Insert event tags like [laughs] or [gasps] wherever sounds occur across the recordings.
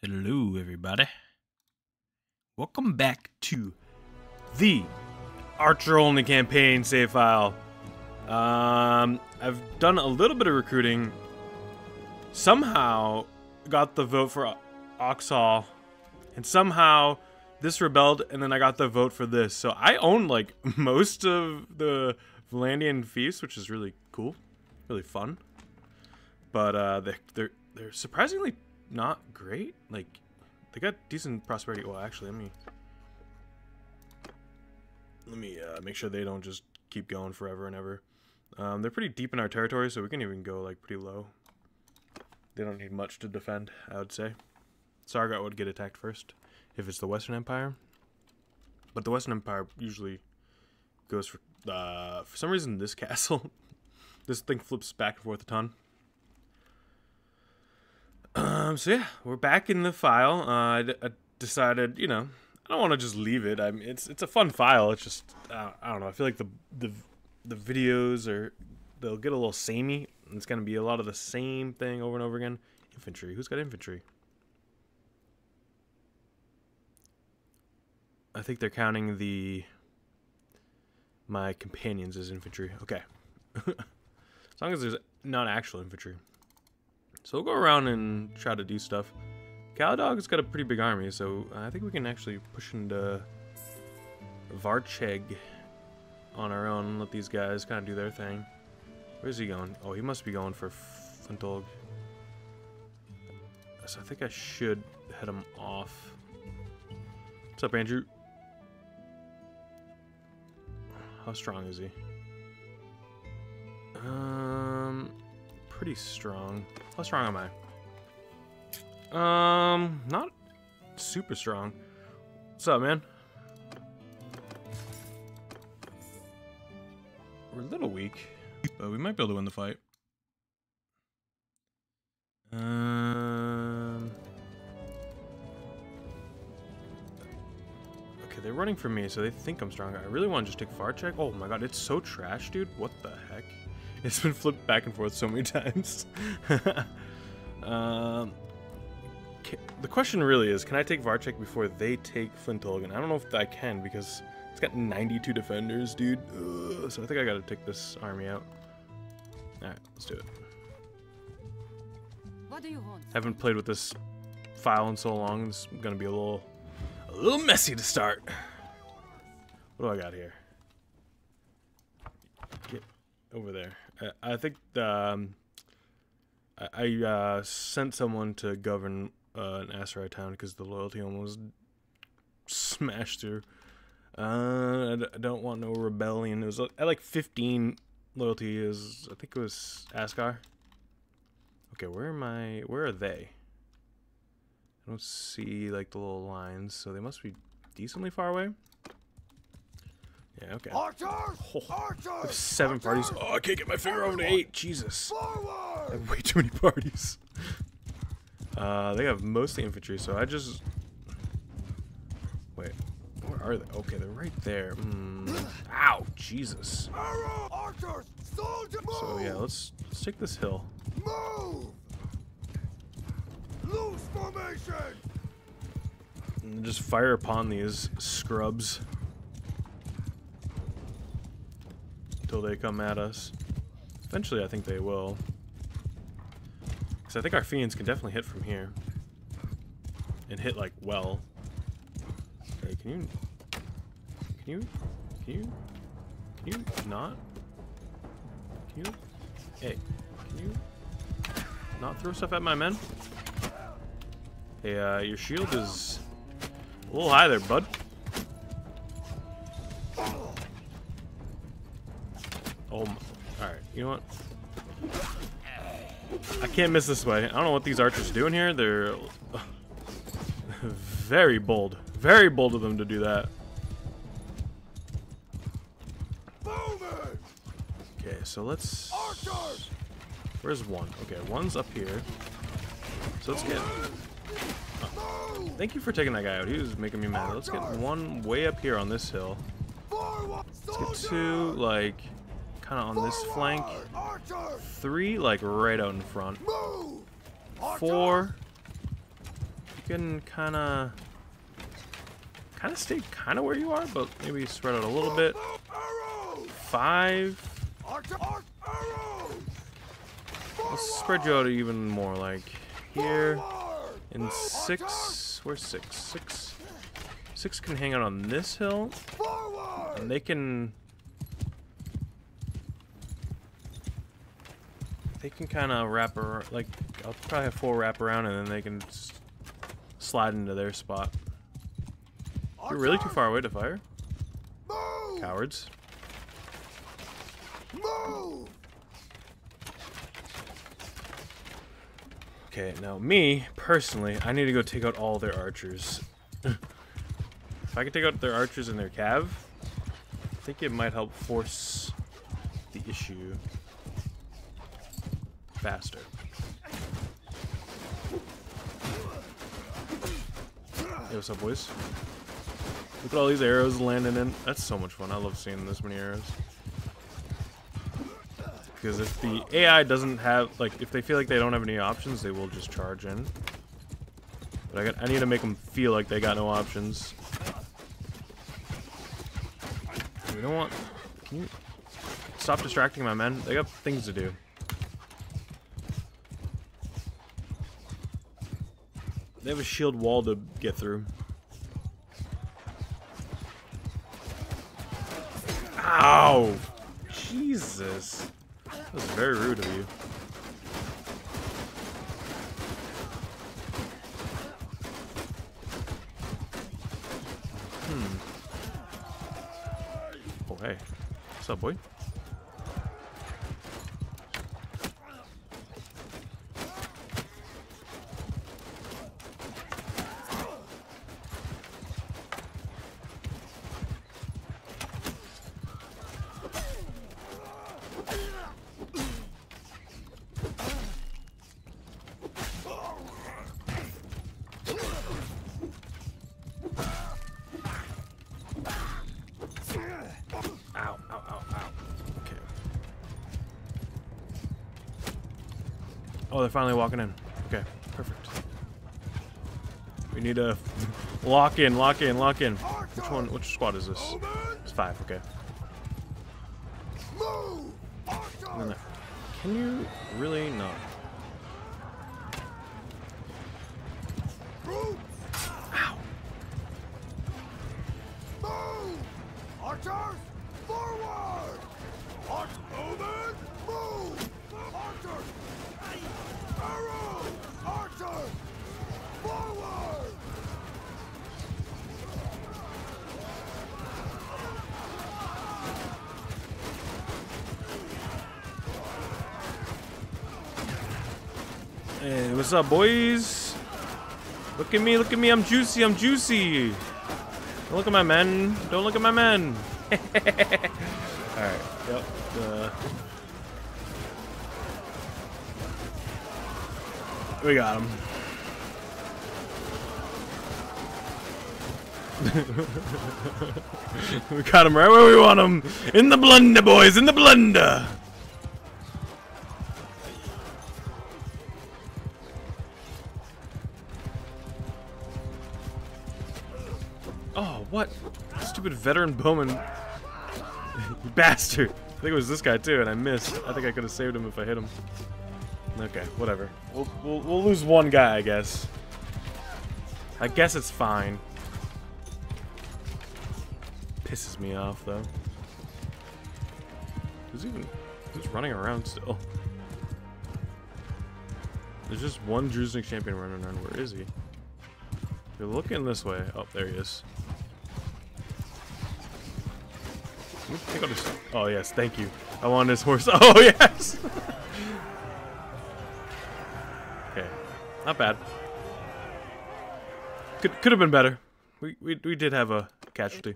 Hello, everybody. Welcome back to the Archer Only campaign save file. Um, I've done a little bit of recruiting. Somehow got the vote for Ocs Hall, and somehow this rebelled, and then I got the vote for this. So I own like [laughs] most of the Vlandian feasts, which is really cool, really fun. But uh, they're they're they're surprisingly not great. Like, they got decent prosperity. Well, actually, let me let me uh, make sure they don't just keep going forever and ever. Um, they're pretty deep in our territory, so we can even go like pretty low. They don't need much to defend, I would say. Sargot would get attacked first if it's the Western Empire, but the Western Empire usually goes for uh, for some reason this [laughs] castle. this thing flips back and forth a ton. Um, so yeah, we're back in the file. Uh, I, d- I decided, you know, I don't want to just leave it. I mean, it's it's a fun file. It's just uh, I don't know. I feel like the the the videos are they'll get a little samey. It's gonna be a lot of the same thing over and over again. Infantry. Who's got infantry? I think they're counting the my companions as infantry. Okay. [laughs] as long as there's not actual infantry. So we'll go around and try to do stuff. Caladog's got a pretty big army, so I think we can actually push into Varcheg on our own. And let these guys kind of do their thing. Where's he going? Oh, he must be going for Flintolg. So I think I should head him off. What's up, Andrew? How strong is he? Um, pretty strong. How strong am I? Um, not super strong. What's up, man? We're a little weak, but we might be able to win the fight. Um. Okay, they're running for me, so they think I'm stronger. I really want to just take Varcheg. Oh my god, it's so trash, dude. What the? [laughs] It's been flipped back and forth so many [laughs] times. [laughs] um, the question really is, can I take Varcheg before they take Flintolgan? I don't know if I can because it's got 92 defenders, dude. Ugh, so I think I gotta take this army out. Alright, let's do it. What do you want? Haven't played with this file in so long. It's gonna be a little, a little messy to start. What do I got here? Get over there. I, think um, I, I uh, sent someone to govern uh, an Aserai town because the loyalty almost smashed through. Uh, I, d- I don't want no rebellion. It was at like 15 loyalty is I think it was Asgar. Okay, where am I? Where are they? I don't see like the little lines, so they must be decently far away. Yeah, okay. Archers! Oh, Archers! seven parties. Oh, I can't get my finger over to eight. Jesus. I have way too many parties. Uh, they have mostly infantry, so I just... Wait, where are they? Okay, they're right there. Mm. Ow, Jesus. Arrow! Archers! Soldier! Move! So yeah, let's let's take this hill. Move! Loose formation! And just fire upon these scrubs. Until they come at us. Eventually, I think they will. Because I think our Fians can definitely hit from here. And hit, like, well. Hey, can you... Can you... Can you... Can you not? Can you... Hey, can you... Not throw stuff at my men? Hey, uh, your shield is... A little high there, bud. You know what? I can't miss this way. I don't know what these archers are doing here. They're [laughs] very bold. Very bold of them to do that. Okay, so let's... Where's one? Okay, one's up here. So let's get... Move! Thank you for taking that guy out. He was making me mad. Let's get one way up here on this hill. Let's get two, like, kind of on this flank. Three, like, right out in front. Four. You can kind of kind of stay kind of where you are, but maybe spread out a little bit. Five. Let's spread you out even more, like here and six. Where's six? Six. Six can hang out on this hill, and they can. They can kind of wrap around, like, I'll probably have four wrap around and then they can slide into their spot. You're really too far away to fire. Move! Cowards. Move! Okay, now me, personally, I need to go take out all their archers. [laughs] if I could take out their archers and their cav, I think it might help force the issue faster. Hey, what's up, boys? Look at all these arrows landing in. That's so much fun. I love seeing this many arrows. Because if the AI doesn't have, like, if they feel like they don't have any options, they will just charge in. But I, got, I need to make them feel like they got no options. You know what? Can you stop distracting my men? They got things to do. They have a shield wall to get through. Ow! Jesus. That was very rude of you. Hmm. Oh, hey. What's up, boy? Ow, ow, ow, ow. Okay. Oh, they're finally walking in. Okay, perfect. We need to [laughs] lock in, lock in, lock in. Which one, which squad is this? It's five, okay. Can you really not? Ow. Move! Archers! Forward! Arch Omen! Move! Archers! Hey, what's up, boys? Look at me, look at me, I'm juicy, I'm juicy. Don't look at my men. Don't look at my men. [laughs] Alright, yep. Uh, we got him. [laughs] we got him right where we want him. In the blunder, boys, in the blunder. Oh, what? Stupid veteran bowman. [laughs] bastard. I think it was this guy too, and I missed. I think I could have saved him if I hit him. Okay, whatever. We'll, we'll, we'll lose one guy, I guess. I guess it's fine. Pisses me off, though. Who's even... Who's running around still? There's just one Druzhnik champion running around. Where is he? You're looking this way. Oh, there he is. Oh yes, thank you. I want his horse. [laughs] Oh yes. [laughs] okay, not bad. Could could have been better. We we we did have a casualty.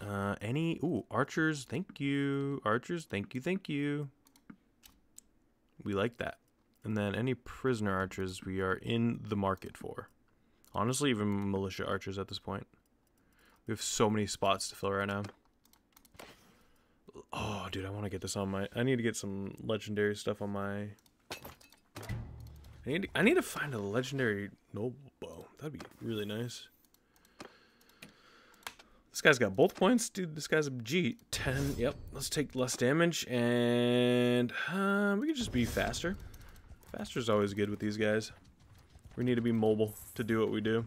Uh, any ooh archers? Thank you, archers. Thank you, thank you. We like that. And then any prisoner archers we are in the market for. Honestly, even militia archers at this point. We have so many spots to fill right now. Oh, dude, I want to get this on my. I need to get some legendary stuff on my. I need I need to find a legendary noble bow. That'd be really nice. This guy's got both points, dude. This guy's a G. 10. Yep. Let's take less damage, and uh, we can just be faster. Faster is always good with these guys. We need to be mobile to do what we do,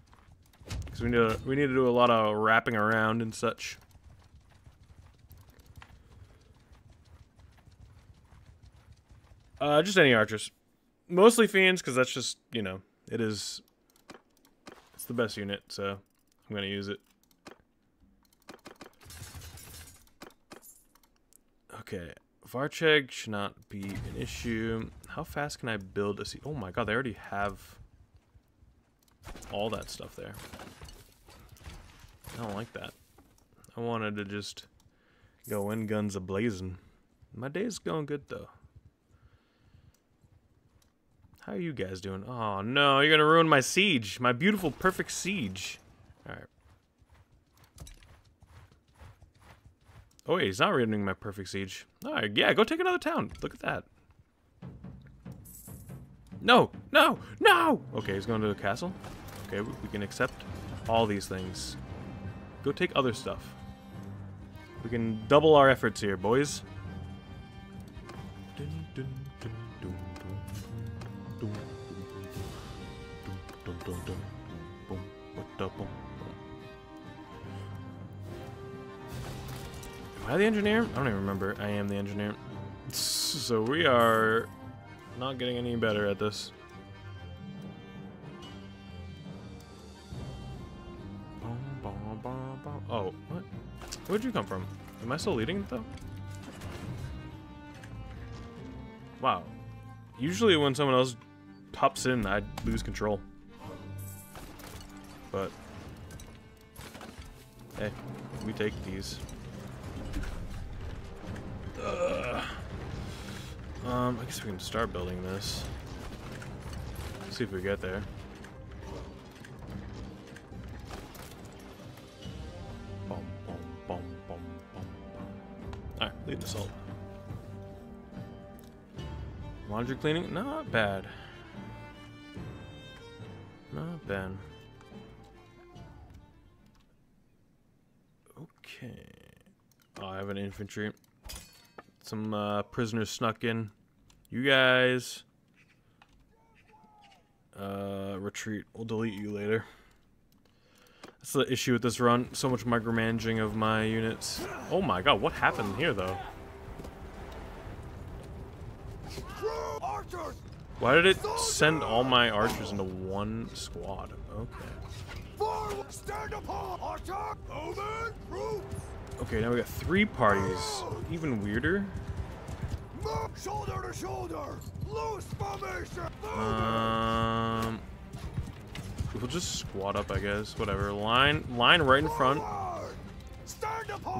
because we need to we need to do a lot of wrapping around and such. Uh, just any archers. Mostly Fians, because that's just, you know, it is... It's the best unit, so I'm to use it. Okay, Varcheg should not be an issue. How fast can I build a... seat? Oh my god, they already have all that stuff there. I don't like that. I wanted to just go in guns a-blazing. My day's going good, though. How are you guys doing? Oh no, you're gonna ruin my siege. My beautiful, perfect siege. Alright. Oh wait, he's not ruining my perfect siege. Alright, yeah, go take another town. Look at that. No, no, no! Okay, he's going to the castle. Okay, we, we can accept all these things. Go take other stuff. We can double our efforts here, boys. Dun, dun, boom, ba-da, boom, boom. Am I the engineer? I don't even remember. I am the engineer. So we are not getting any better at this. Oh, what? Where'd you come from? Am I still leading though? Wow. Usually when someone else hops in, I'd lose control. But, hey, we take these. Ugh. Um, I guess we can start building this. See if we get there. Bum, bum, bum, bum, bum. Alright, lead assault. Laundry cleaning? Not bad. Not bad. An infantry. Some uh, prisoners snuck in. You guys. Uh, retreat. We'll delete you later. That's the issue with this run. So much micromanaging of my units. Oh my god, what happened here though? Why did it send all my archers into one squad? Okay. Forward! Stand upon! Archer! Omen! Troops! Okay, now we got three parties. Even weirder. Shoulder to shoulder! Loose formation! Um, we'll just squat up, I guess. Whatever. Line, line right in front.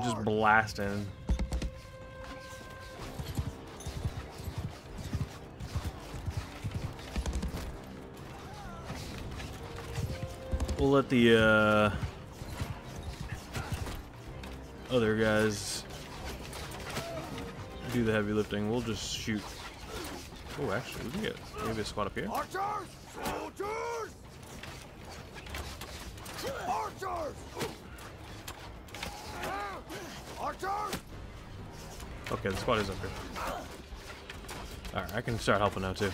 Just blast in. We'll let the uh, other guys do the heavy lifting. We'll just shoot. Oh, actually, we can get maybe a squad up here. Archers! Soldiers! Archers! Archers! Okay, the squad is up here. Alright, I can start helping now too.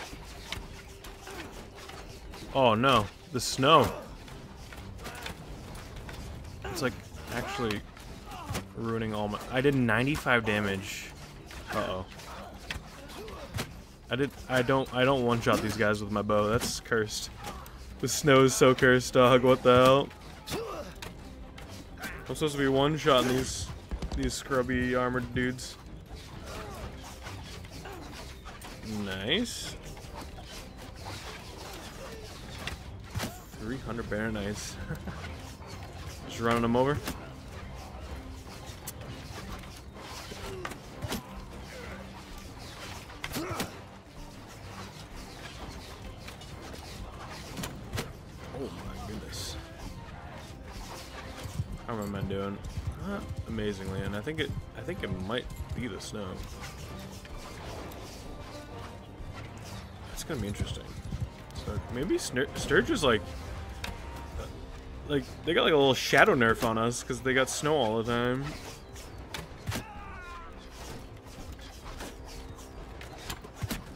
Oh no, the snow. It's like actually ruining all my. I did 95 damage. Uh oh. I did. I don't. I don't one shot these guys with my bow. That's cursed. The snow is so cursed, dog. What the hell? I'm supposed to be one shotting these these scrubby armored dudes. Nice. 300 bear, nice. [laughs] Just running them over. I doing? Not amazingly, and I think it I think it might be the snow. It's gonna be interesting. But maybe Snur Sturge is like, like they got like a little shadow nerf on us because they got snow all the time.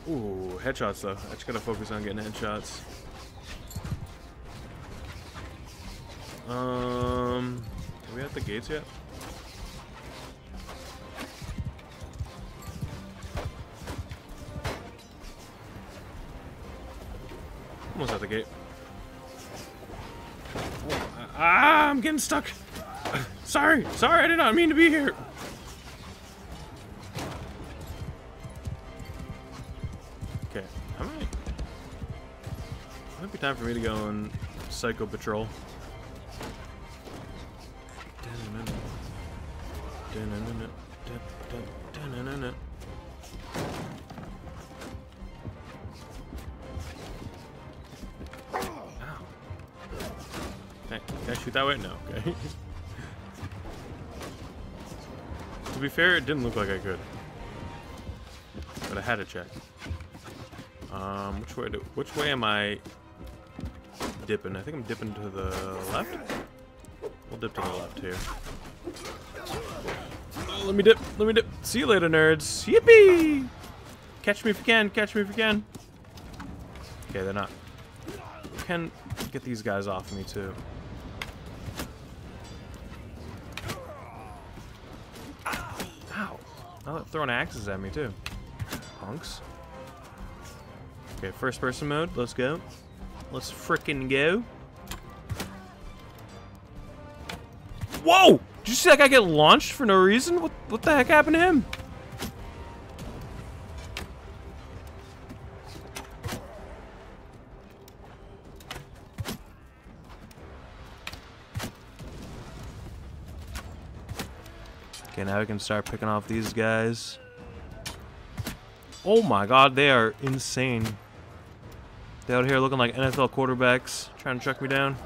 Ooh, headshots though. I just gotta focus on getting headshots. Um, are we at the gates yet? Almost at the gate. Oh, ah, I'm getting stuck. Sorry, sorry, I did not mean to be here. Okay, I might. Might be time for me to go on Psycho Patrol. I shoot that way? No, okay. [laughs] to be fair, it didn't look like I could. But I had to check. Um, which way do, which way am I dipping? I think I'm dipping to the left. We'll dip to the left here. Oh, let me dip, let me dip. See you later, nerds. Yippee! Catch me if you can, catch me if you can. Okay, they're not. Can get these guys off me too. Throwing axes at me too. Punks. Okay, first person mode. Let's go. Let's frickin' go. Whoa! Did you see that guy get launched for no reason? What, what the heck happened to him? We can start picking off these guys. Oh my god, they are insane. They out here looking like NFL quarterbacks, trying to chuck me down.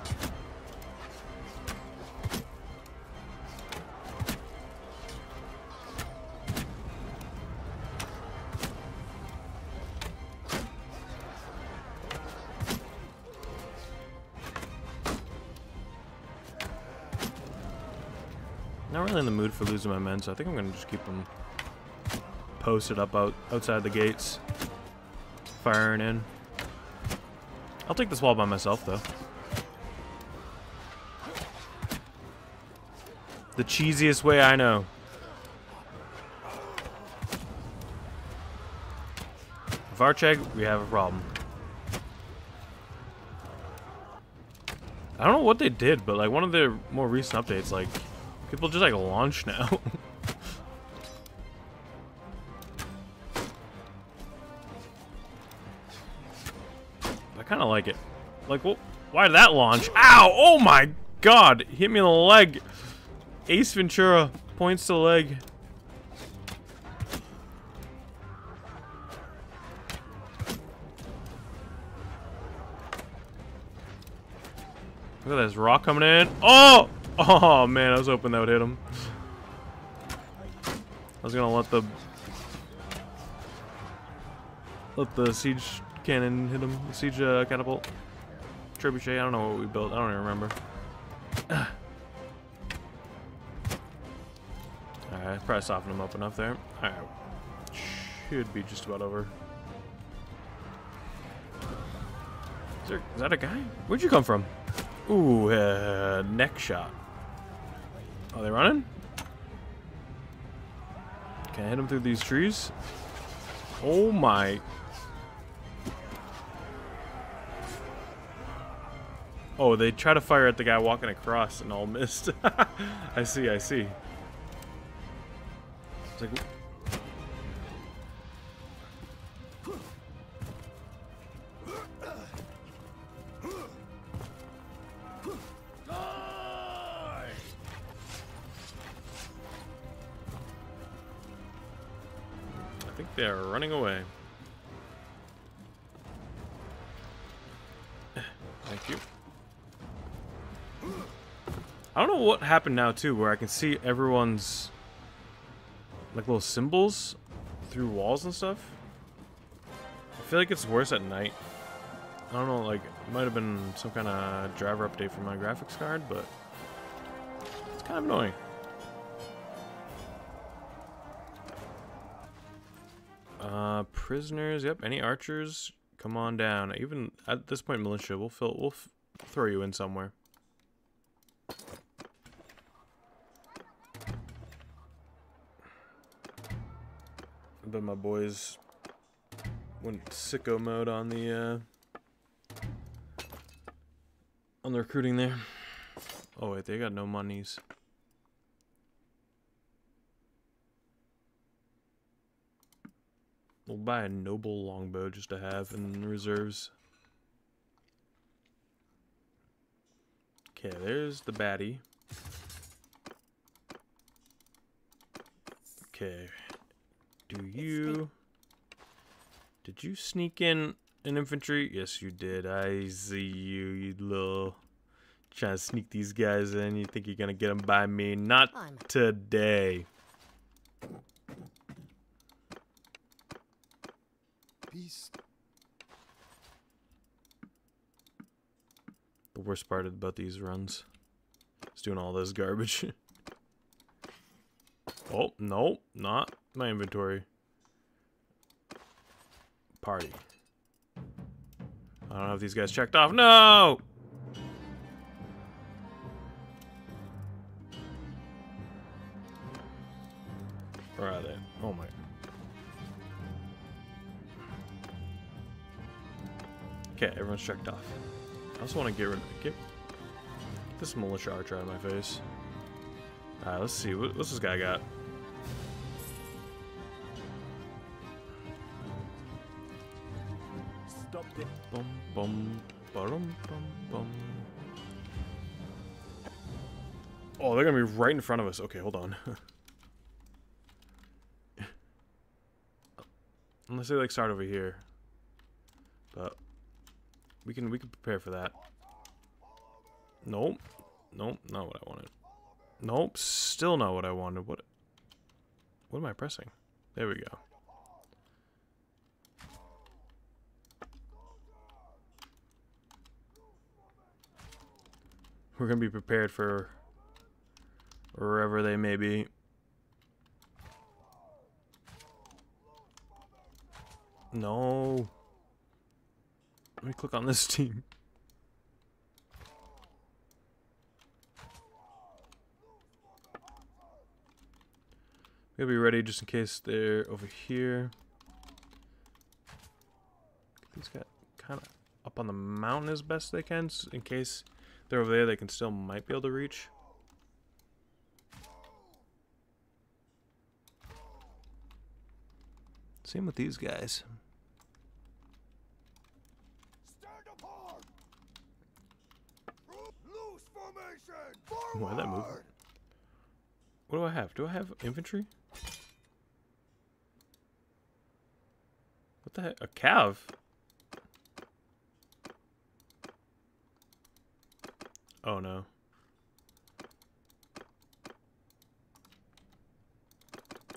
Losing my men, so I think I'm gonna just keep them posted up out outside the gates, firing in. I'll take this wall by myself, though. The cheesiest way I know. Varcheg, we have a problem. I don't know what they did, but like one of their more recent updates, like people just like launch now. [laughs] I kind of like it. Like, well, why did that launch? Ow! Oh my god! Hit me in the leg. Ace Ventura points to the leg. Look at this rock coming in. Oh! Oh man, I was hoping that would hit him. I was gonna let the let the siege cannon hit him. The siege uh, catapult. Trebuchet. I don't know what we built. I don't even remember. [clears throat] Alright, probably soften him up enough there. Alright. Should be just about over. Is, there, is that a guy? Where'd you come from? Ooh, uh, neck shot. Are they running? Can I hit them through these trees? Oh my. Oh, they try to fire at the guy walking across and all missed. [laughs] I see, I see. It's like, are running away. Thank you. I don't know what happened now too, where I can see everyone's like little symbols through walls and stuff. I feel like it's worse at night. I don't know, like, it might have been some kind of driver update for my graphics card, but it's kind of annoying. Prisoners, yep, any archers, come on down. Even at this point, militia, we'll fill, we'll throw you in somewhere. But my boys went sicko mode on the uh, on the recruiting there. Oh wait, they got no monies. We'll buy a noble longbow just to have in reserves. Okay, there's the baddie. Okay. Do you... Did you sneak in an infantry? Yes, you did. I see you, you little... Trying to sneak these guys in. You think you're gonna get them by me? Not today. The worst part about these runs is doing all this garbage. [laughs] oh, no, not my inventory. Party. I don't have these guys checked off. No! Where are they? Oh my. Okay, everyone's checked off. I also want to get rid of get this militia archer out of my face. Alright, let's see. What, what's this guy got? Stop it. Bum bum bum bum bum. Oh, they're gonna be right in front of us. Okay, hold on. [laughs] Unless they like start over here. But we can we can prepare for that. Nope. Nope, not what I wanted. Nope, still not what I wanted. What What am I pressing? There we go. We're gonna be prepared for wherever they may be. No. Let me click on this [laughs] team. We'll be ready just in case they're over here. These guys kind of up on the mountain as best they can, s- in case they're over there. They can still might be able to reach. Same with these guys. Stand apart. Loose Why'd that move? What do I have? Do I have infantry? What the heck? A cav? Oh no.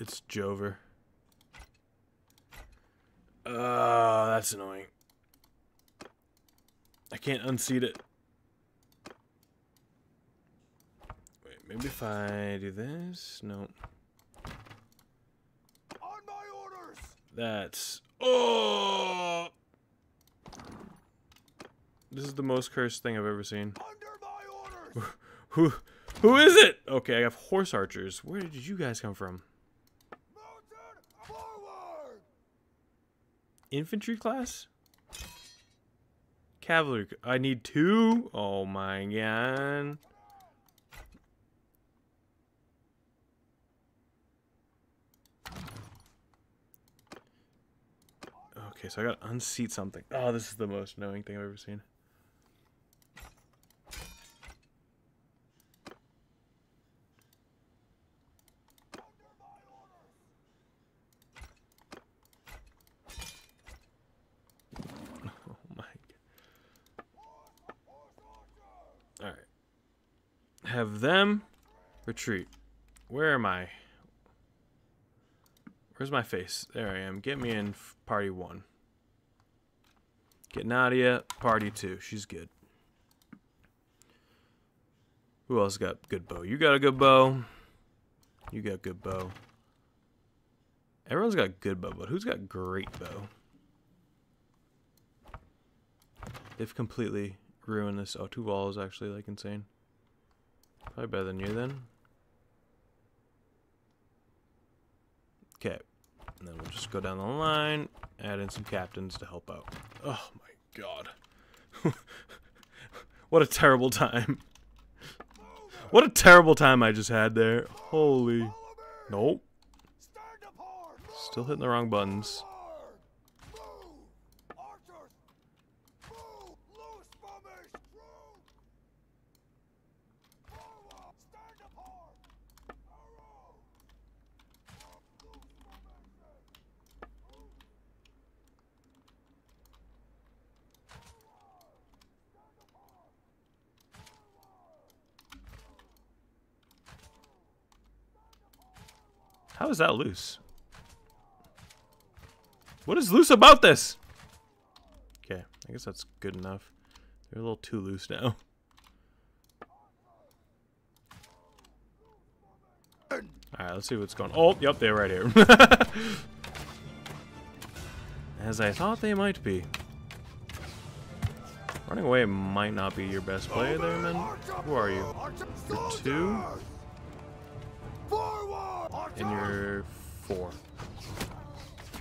It's Jover. Uh, that's annoying. I can't unseat it. Wait, maybe if I do this? No. On my orders. That's oh. This is the most cursed thing I've ever seen. Under my orders. Who, who is it? Okay, I have horse archers. Where did you guys come from? Infantry class? Cavalry. I need two. Oh my god. Okay, so I gotta unseat something. Oh, this is the most annoying thing I've ever seen. [laughs] Oh. Have them retreat. Where am I? Where's my face? There I am. Get me in party one. Get Nadia, party two. She's good. Who else got good bow? You got a good bow. You got good bow. Everyone's got good bow, but who's got great bow? They've completely ruined this. Oh, two walls actually like insane. Probably better than you then. Okay. And then we'll just go down the line, add in some captains to help out. Oh my god. [laughs] what a terrible time. What a terrible time I just had there. Holy. Nope. Still hitting the wrong buttons. Forward! Move! Archers! Move! Loose formation! Troops! Forward! Stand apart! Arrow! Loose formation! How is that loose? What is loose about this? Okay, I guess that's good enough. They're a little too loose now. Alright, let's see what's going on. Oh, yep, they're right here. [laughs] As I thought they might be. Running away might not be your best play there, man. Who are you? You're two? Forward! Archer! And you're four.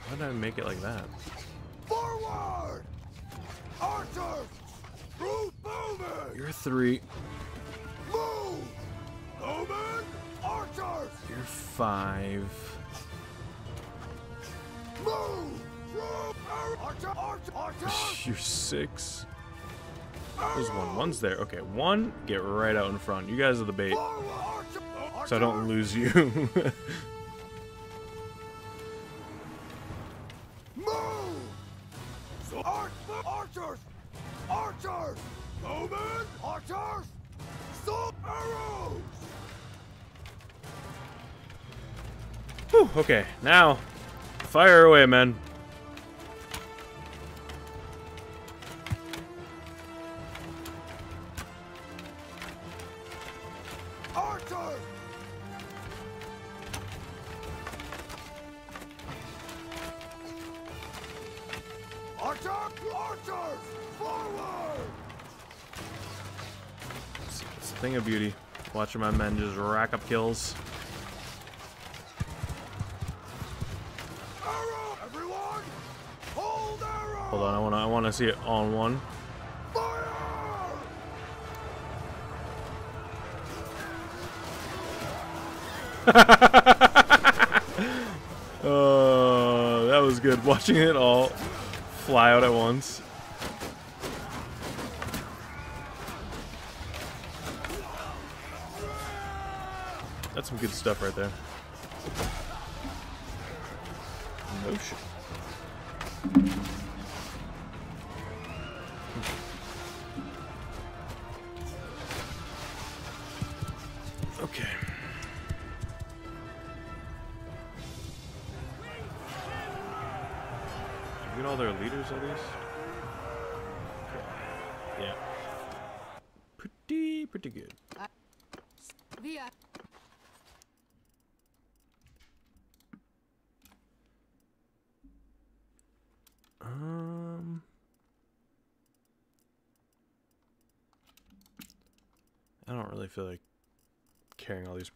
Why did I make it like that? Forward! Archers! Group moving! You're three. Move! Moving! Archers! You're five. Move! Archer! Archer! Archer! [laughs] You're six. There's one. One's there. Okay, one, get right out in front. You guys are the bait, Forward! So I don't lose you. [laughs] Move! So Arch archers! Archers! Moving! Archers! Stop arrows! Okay, now, fire away, men. Beauty. Watching my men just rack up kills. Hold on, I wanna, I wanna see it on one. Uh, [laughs] that was good. Watching it all fly out at once. Good stuff right there.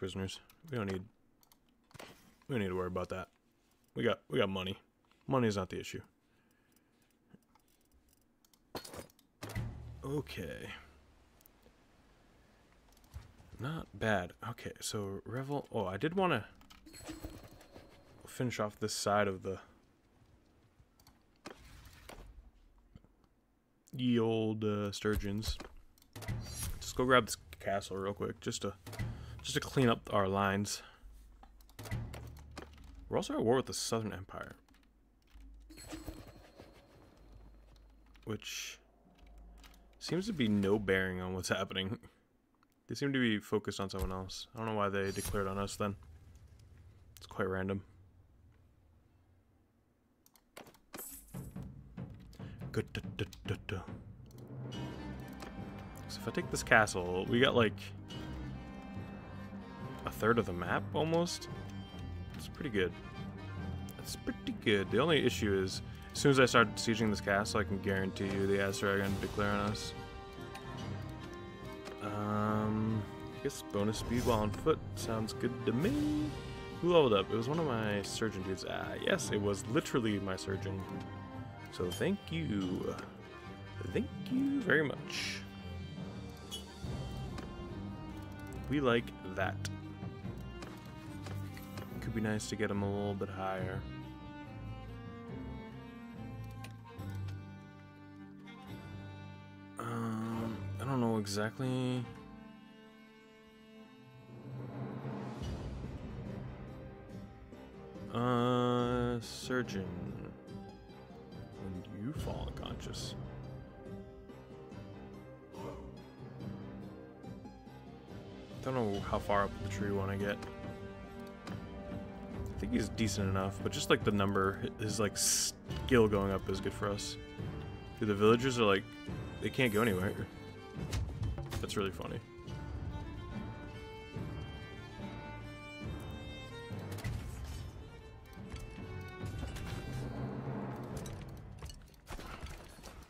Prisoners. We don't need. We don't need to worry about that. We got we got money. Money is not the issue. Okay. Not bad. Okay, so Revyl. Oh, I did want to finish off this side of the ye old uh, Sturgians. Just go grab this castle real quick, just to just to clean up our lines. We're also at war with the Southern Empire, which seems to be no bearing on what's [laughs] happening. They seem to be focused on someone else. I don't know why they declared on us then. It's quite random. Good. So if I take this castle, we got like a third of the map almost. It's pretty good. That's pretty good. The only issue is, as soon as I start sieging this castle, I can guarantee you the Aster are going to declare on us. Um, I guess bonus speed while on foot sounds good to me. Who leveled up? It was one of my surgeon dudes. Ah, yes, it was literally my surgeon. So thank you. Thank you very much. We like that. Could be nice to get him a little bit higher. Um, I don't know exactly. Uh, surgeon. When you fall unconscious. Don't know how far up the tree want to get. I think he's decent enough, but just like the number, his like skill going up is good for us. Dude, the villagers are like, they can't go anywhere. That's really funny.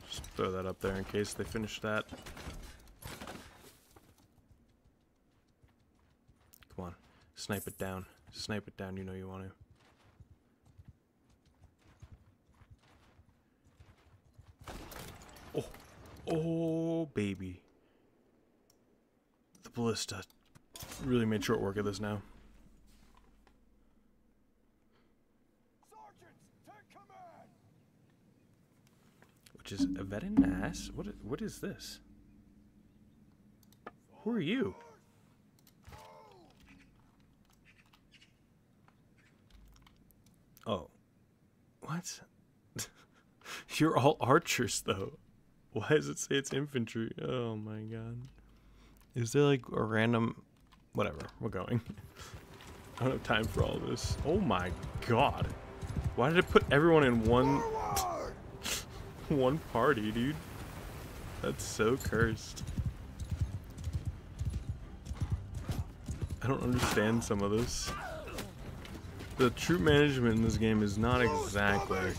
Just throw that up there in case they finish that. Come on, snipe it down. Snipe it down, you know you want to. Oh, oh, baby. The ballista really made short work of this now. Sergeants, take command! Which is very nice. What, i- what is this? Who are you? Oh. What? [laughs] You're all archers, though. Why does it say it's infantry? Oh my god. Is there like a random. Whatever, we're going. [laughs] I don't have time for all this. Oh my god. Why did it put everyone in one [laughs] one party, dude? That's so cursed. I don't understand some of this. The troop management in this game is not exactly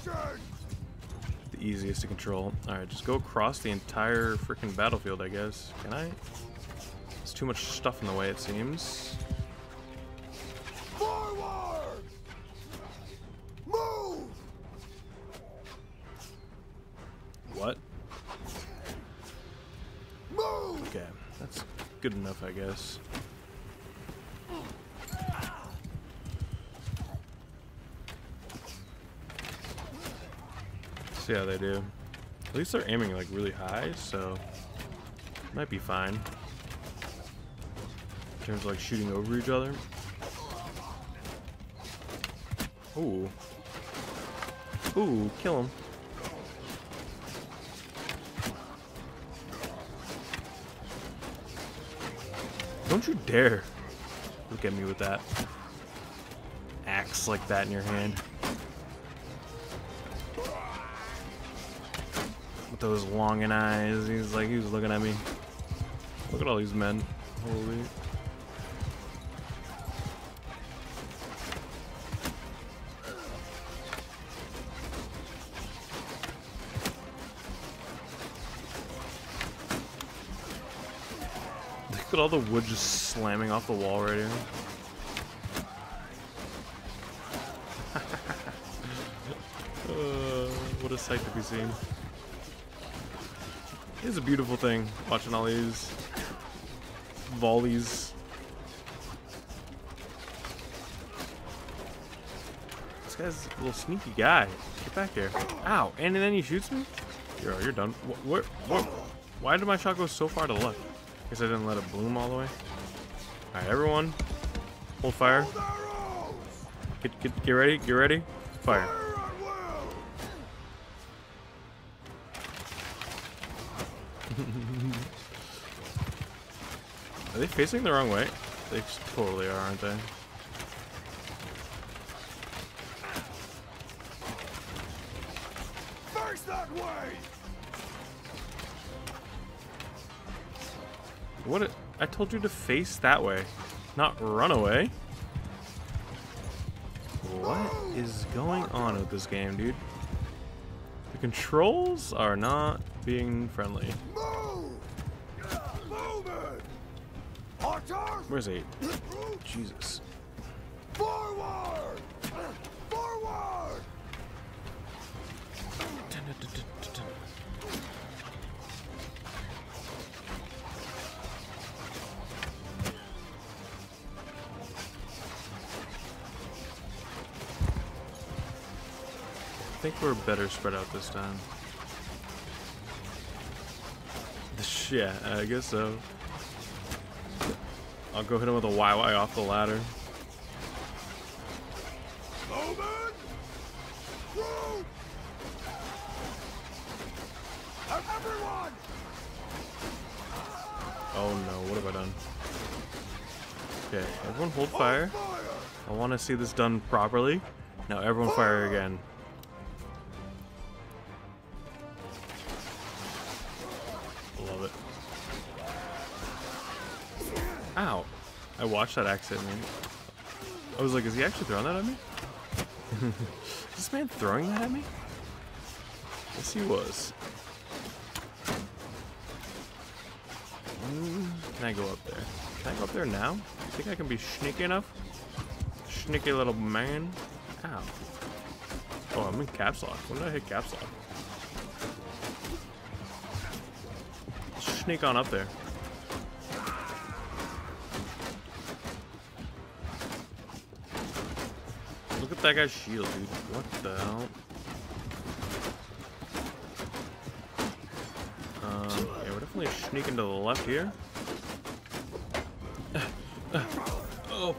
the easiest to control. Alright, just go across the entire freaking battlefield, I guess. Can I? There's too much stuff in the way, it seems. Forward! Move! What? Move! Okay, that's good enough, I guess. See how they do. At least they're aiming like really high, so might be fine. In terms of like shooting over each other. Ooh. Ooh, kill him. Don't you dare look at me with that axe like that in your hand. Those longing eyes. He's like, he was looking at me. Look at all these men. Holy. Look at all the wood just slamming off the wall right here. [laughs] Uh, what a sight to be seen. It's a beautiful thing watching all these volleys. This guy's a little sneaky guy. Get back here. Ow, and then he shoots me? You're, you're done. Why did my shot go so far to left? Guess I didn't let it bloom all the way. Alright, everyone. Hold fire. Get, get, get ready, get ready. Fire. are they facing the wrong way? They totally are, aren't they? Face that way. What? I told you to face that way, not run away. What is going on with this game, dude? The controls are not being friendly. Where's eight? Jesus. Forward! Forward! I think we're better spread out this time. Yeah, I guess so. I'll go hit him with a YY off the ladder. Oh no, what have I done? Okay, everyone hold. Fire! I want to see this done properly. Now everyone fire again. Watched that accidentally. I was like, is he actually throwing that at me? is this man throwing that at me? Yes, he was. Mm, Can I go up there? Can I go up there now? Think I can be sneaky enough? Sneaky little man. Ow. Oh, I'm in caps lock. When did I hit caps lock? Sneak on up there. That guy's shield, dude. What the hell? Um, yeah, we're definitely sneaking to the left here. Oh,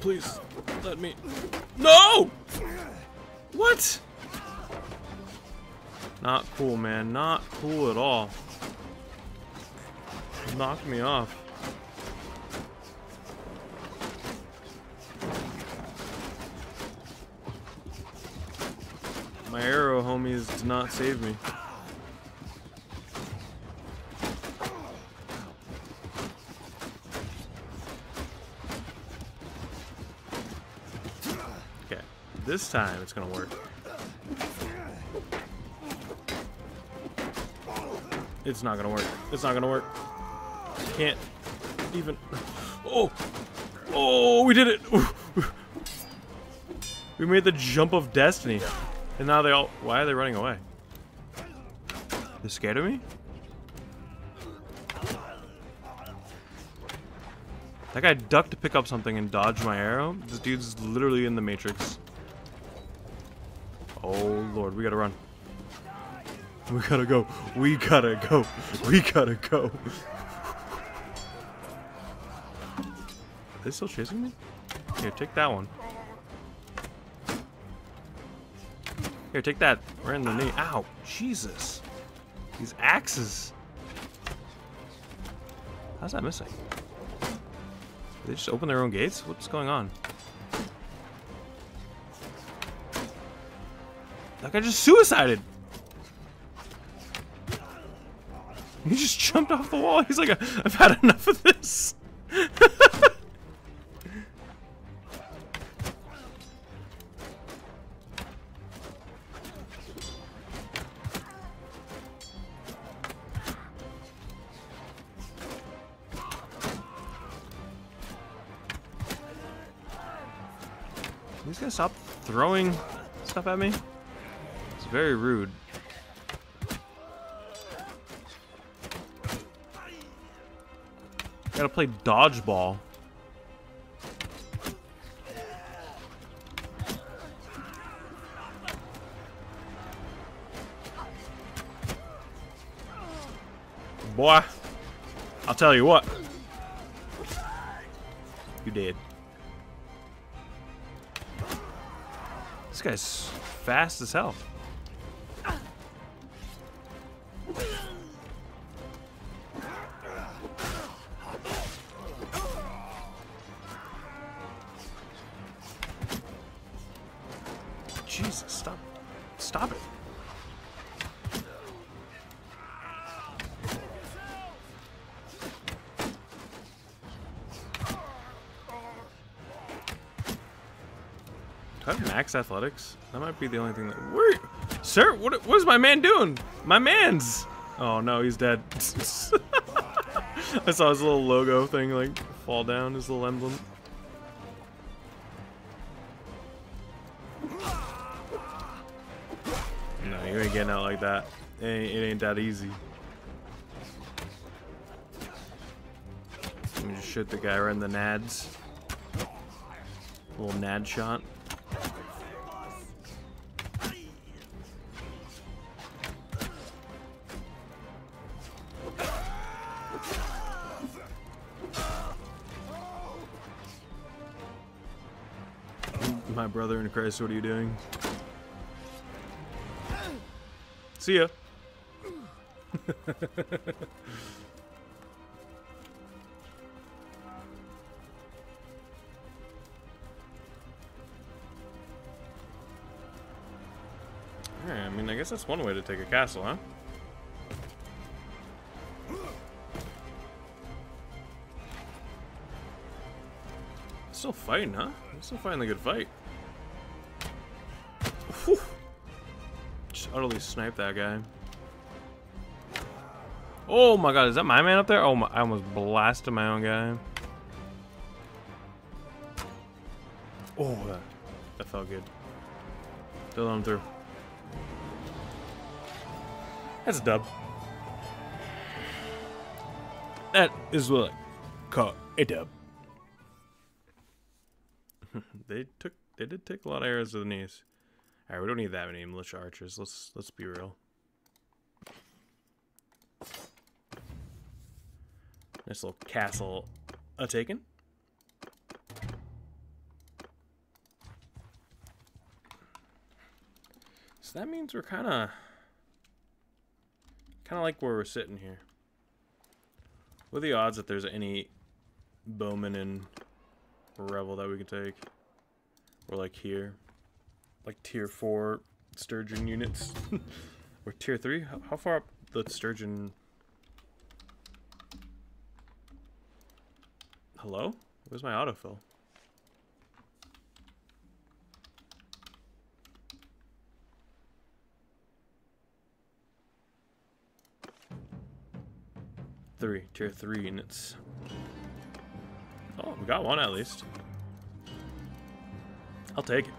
please, let me. No! What? Not cool, man. Not cool at all. Knocked me off. Did not save me. Okay, this time it's gonna work. It's not gonna work. It's not gonna work. Can't even. Oh! Oh, we did it! [laughs] We made the jump of destiny. And now they all. Why are they running away? They're scared of me? That guy ducked to pick up something and dodged my arrow. This dude's literally in the matrix. Oh lord, we gotta run. We gotta go. We gotta go. We gotta go. Are they still chasing me? Here, take that one. Here, take that. We're in the knee. Ow! Jesus! These axes. How's that missing? Did they just open their own gates? What's going on? That guy just suicided! He just jumped off the wall. He's like, I've had enough of this. Throwing stuff at me. It's very rude. Gotta play dodgeball. Boy, I'll tell you what. You did. Guy's fast as hell. Athletics? That might be the only thing that. Where, sir? What? What is my man doing? My man's. Oh no, he's dead. [laughs] I saw his little logo thing like fall down, his little emblem. No, you ain't getting out like that. It ain't, it ain't that easy. Let me just shoot the guy right in the nads. Little nad shot. Brother in Christ, what are you doing? See ya. [laughs] Alright, I mean, I guess that's one way to take a castle, huh? Still fighting, huh? Still fighting a good fight. Just utterly sniped that guy. Oh my god, is that my man up there? Oh my, I almost blasted my own guy. Oh, that, that felt good. Still on through. That's a dub. That is what I call a dub. [laughs] they took they did take a lot of arrows to the knees. Alright, we don't need that many militia archers. Let's let's be real. Nice little castle a taken. So that means we're kind of kind of like where we're sitting here. What are the odds that there's any bowman and Revyl that we can take? Or like here, like tier four Sturgian units, [laughs] or tier three. How, how far up the Sturgian? Hello? Where's my autofill? Three, tier three units. Oh, we got one at least. I'll take it.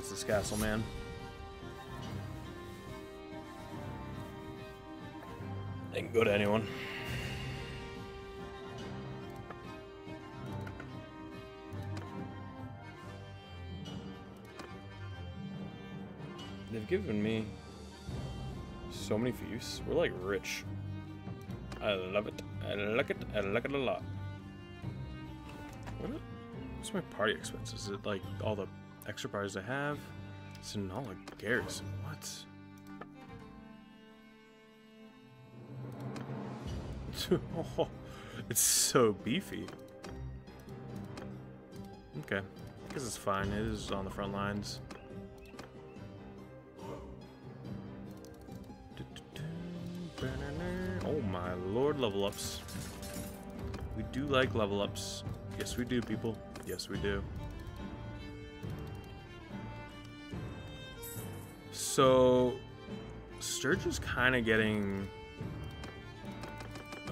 Gets this castle, man. They can go to anyone. They've given me so many views. We're like rich. I love it. I like it. I like it a lot. What? What's my party expenses? Is it like all the extra parties I have? Sonala Garrison. What? [laughs] oh, it's so beefy. Okay. I guess it's fine. It is on the front lines. Oh my lord, level ups. We do like level ups. Yes, we do, people. Yes, we do. So, Sturge is kind of getting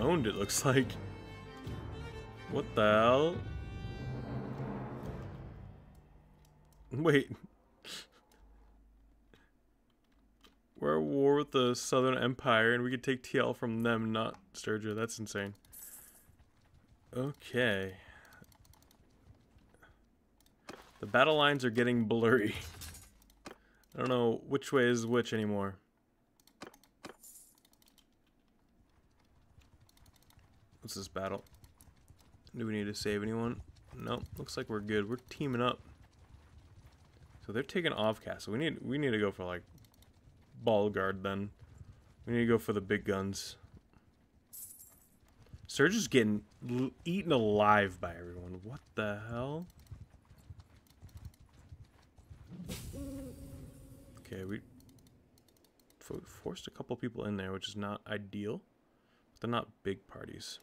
owned, it looks like. What the hell? Wait. We're at war with the Southern Empire, and we could take TL from them, not Sturgia. That's insane. Okay. The battle lines are getting blurry. [laughs] I don't know which way is which anymore. What's this battle? Do we need to save anyone? Nope. Looks like we're good. We're teaming up. So they're taking off castle. We need we need to go for like Balgard then. We need to go for the big guns. Surge is getting eaten alive by everyone. What the hell? Okay, we forced a couple people in there, which is not ideal. But They're not big parties.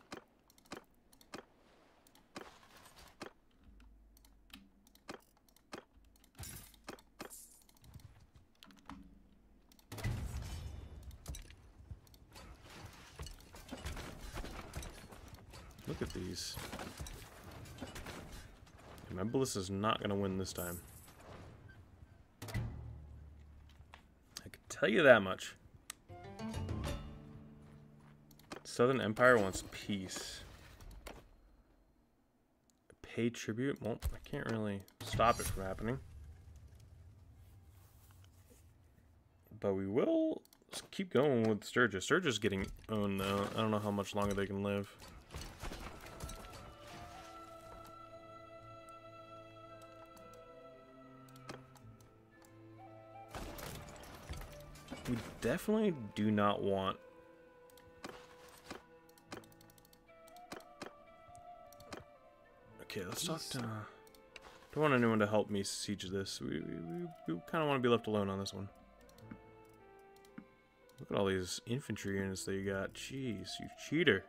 Look at these. My is not gonna win this time. Tell you that much. Southern Empire wants peace. Pay tribute? Well, I can't really stop it from happening. But we will keep going with Sturgia. Sturgis getting owned though. I don't know how much longer they can live. Definitely do not want Okay, let's talk to. Uh, don't want anyone to help me siege this. We, we, we, we kind of want to be left alone on this one. Look at all these infantry units that you got. Jeez, you cheater.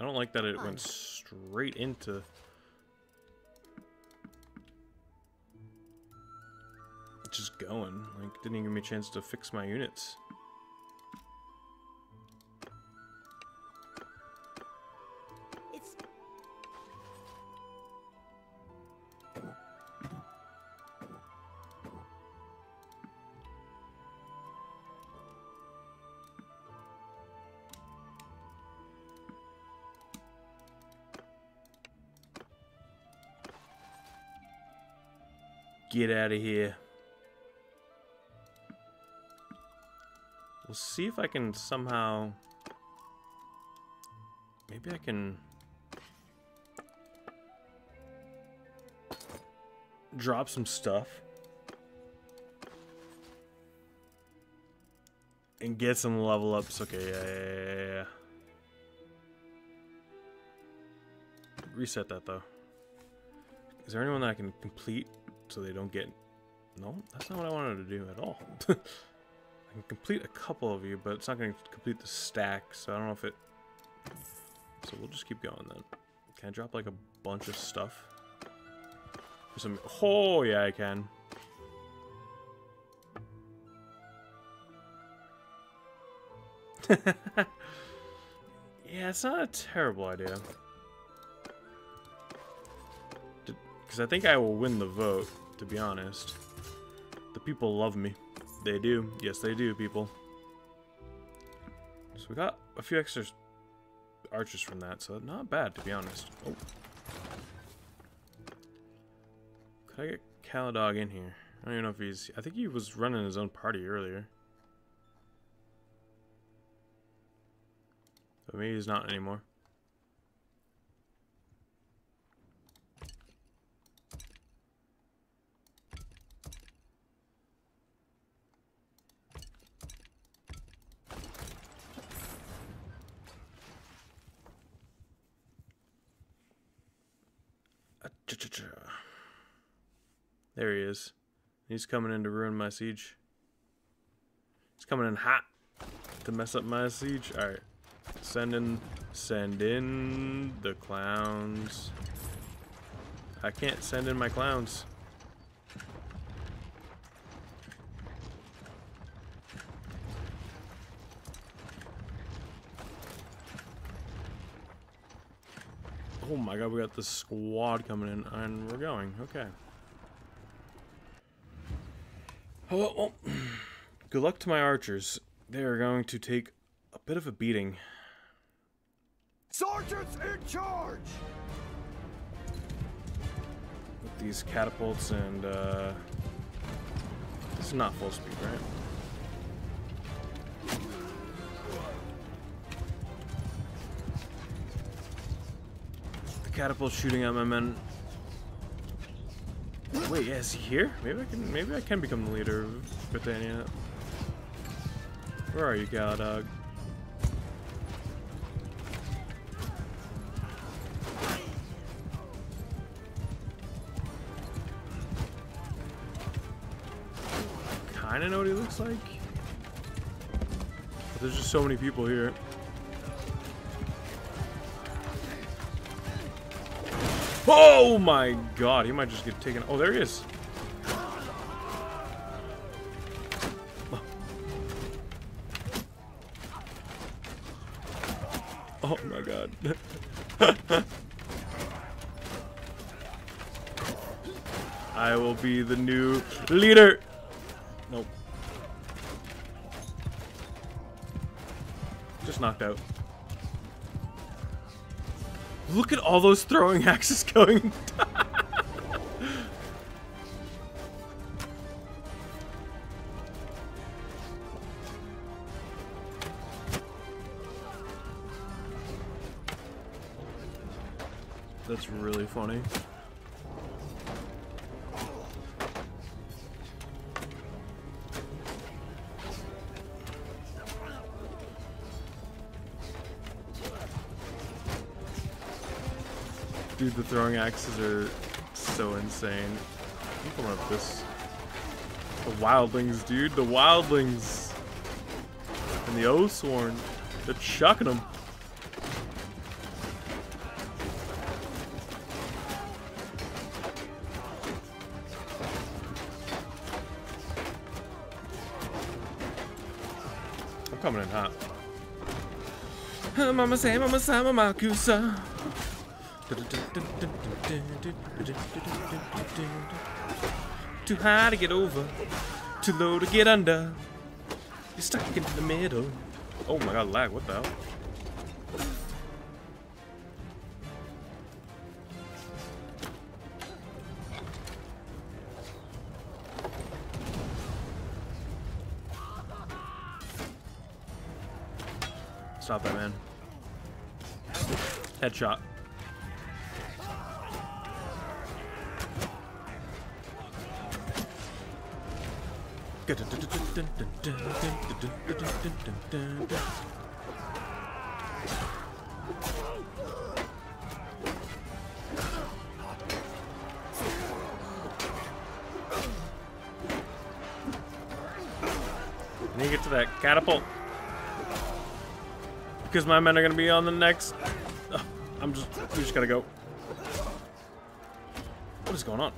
I don't like that it went straight into... going. Like, didn't even give me a chance to fix my units. It's Get out of here. See if I can somehow... Maybe I can... Drop some stuff. And get some level ups. Okay, yeah, yeah, yeah, yeah. Reset that, though. Is there anyone that I can complete so they don't get... No, that's not what I wanted to do at all. [laughs] Can complete a couple of you, but it's not going to complete the stack, so I don't know if it... So we'll just keep going then. Can I drop like a bunch of stuff? Some... Oh, yeah, I can. [laughs] yeah, it's not a terrible idea. Because I think I will win the vote, to be honest. The people love me. They do. Yes, they do, people. So we got a few extra archers from that, so not bad, to be honest. Oh. Could I get Caladog in here? I don't even know if he's... I think he was running his own party earlier. But maybe he's not anymore. There he is. He's coming in to ruin my siege. He's coming in hot to mess up my siege. Alright. Send in send in the clowns. I can't send in my clowns. Oh my god, we got the squad coming in and we're going. Okay. Oh, well, well, [clears throat] good luck to my archers. They are going to take a bit of a beating. Sergeants in charge! With these catapults and, uh... This is not full speed, right? The catapult's shooting at my men. Wait, yeah, is he here? Maybe I can maybe I can become the leader of Battania. Where are you, Caladog? kind of know what he looks like. But there's just so many people here. Oh my god, he might just get taken. Oh, there he is. Oh, oh my god. [laughs] I will be the new leader. Throwing axes [laughs] going. Throwing axes are so insane. I'm up this. The wildlings, dude. The wildlings. And the Oathsworn. They're chucking them. I'm coming in hot. Mama say, mama say, mama kusa. Too high to get over, too low to get under. You're stuck in the middle. Oh my god, lag, what the hell? Stop that, man. Headshot. I need to get to that catapult. Because my men are going to be on the next... Ugh, I'm just... We just got to go. What is going on?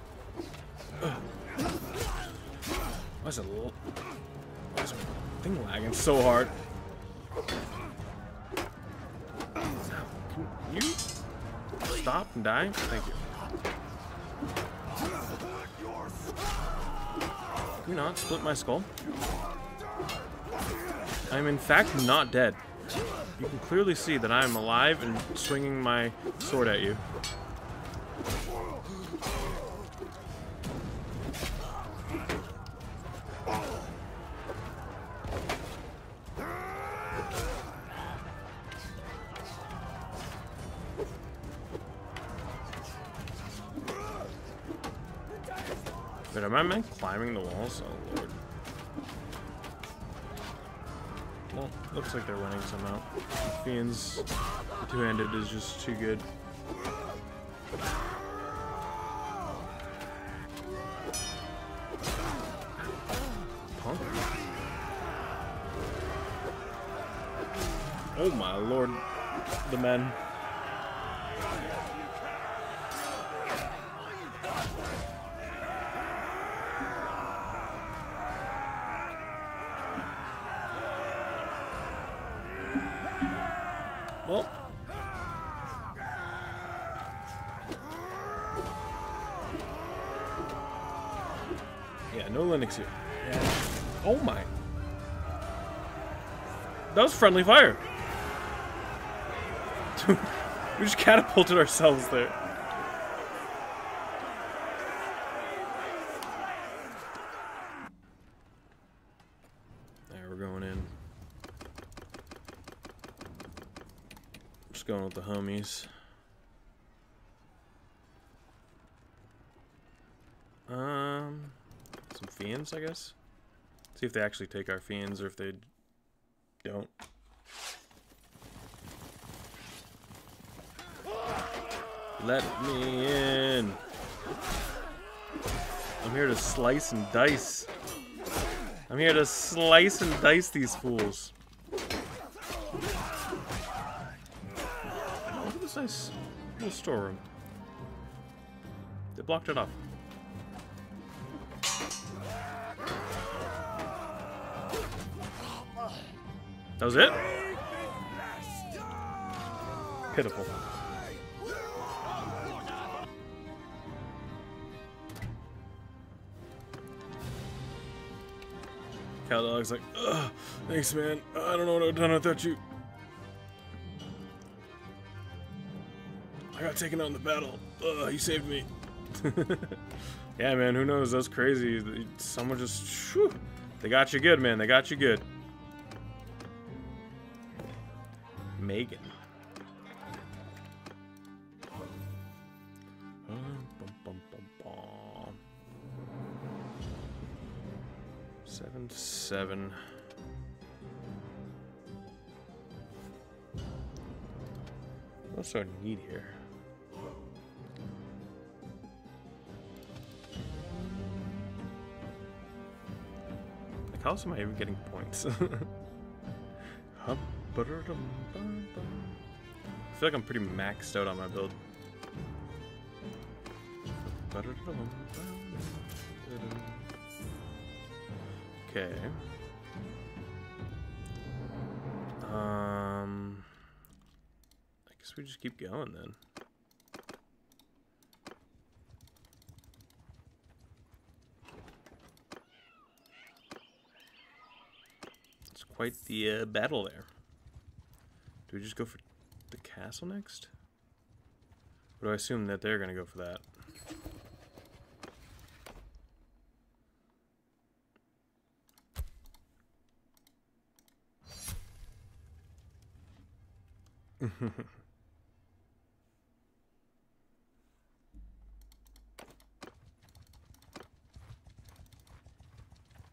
Why is it... Why is thing lagging so hard? Can you die? Thank you. Can you not split my skull? I'm in fact not dead. You can clearly see that I am alive and swinging my sword at you. Climbing the walls? Oh lord. Well, looks like they're winning somehow. Fian's two-handed is just too good. Punk. Oh my lord, the men. Friendly fire. [laughs] we just catapulted ourselves there. There, we're going in. Just going with the homies. Um, some Fians, I guess. See if they actually take our Fians or if they don't. Let me in. I'm here to slice and dice. I'm here to slice and dice these fools. Look at this nice little storeroom. They blocked it off. That was it? Pitiful. Cow dog's like, Ugh, thanks, man. I don't know what I've done without you. I got taken out in the battle. Ugh, you saved me. [laughs] yeah, man, who knows? That's crazy. Someone just, whew, they got you good, man. They got you good. Need here? Like, how else am I even getting points? [laughs] I feel like I'm pretty maxed out on my build. Okay. Keep going then. It's quite the uh, battle there. Do we just go for the castle next? Or do I assume that they're gonna go for that? [laughs]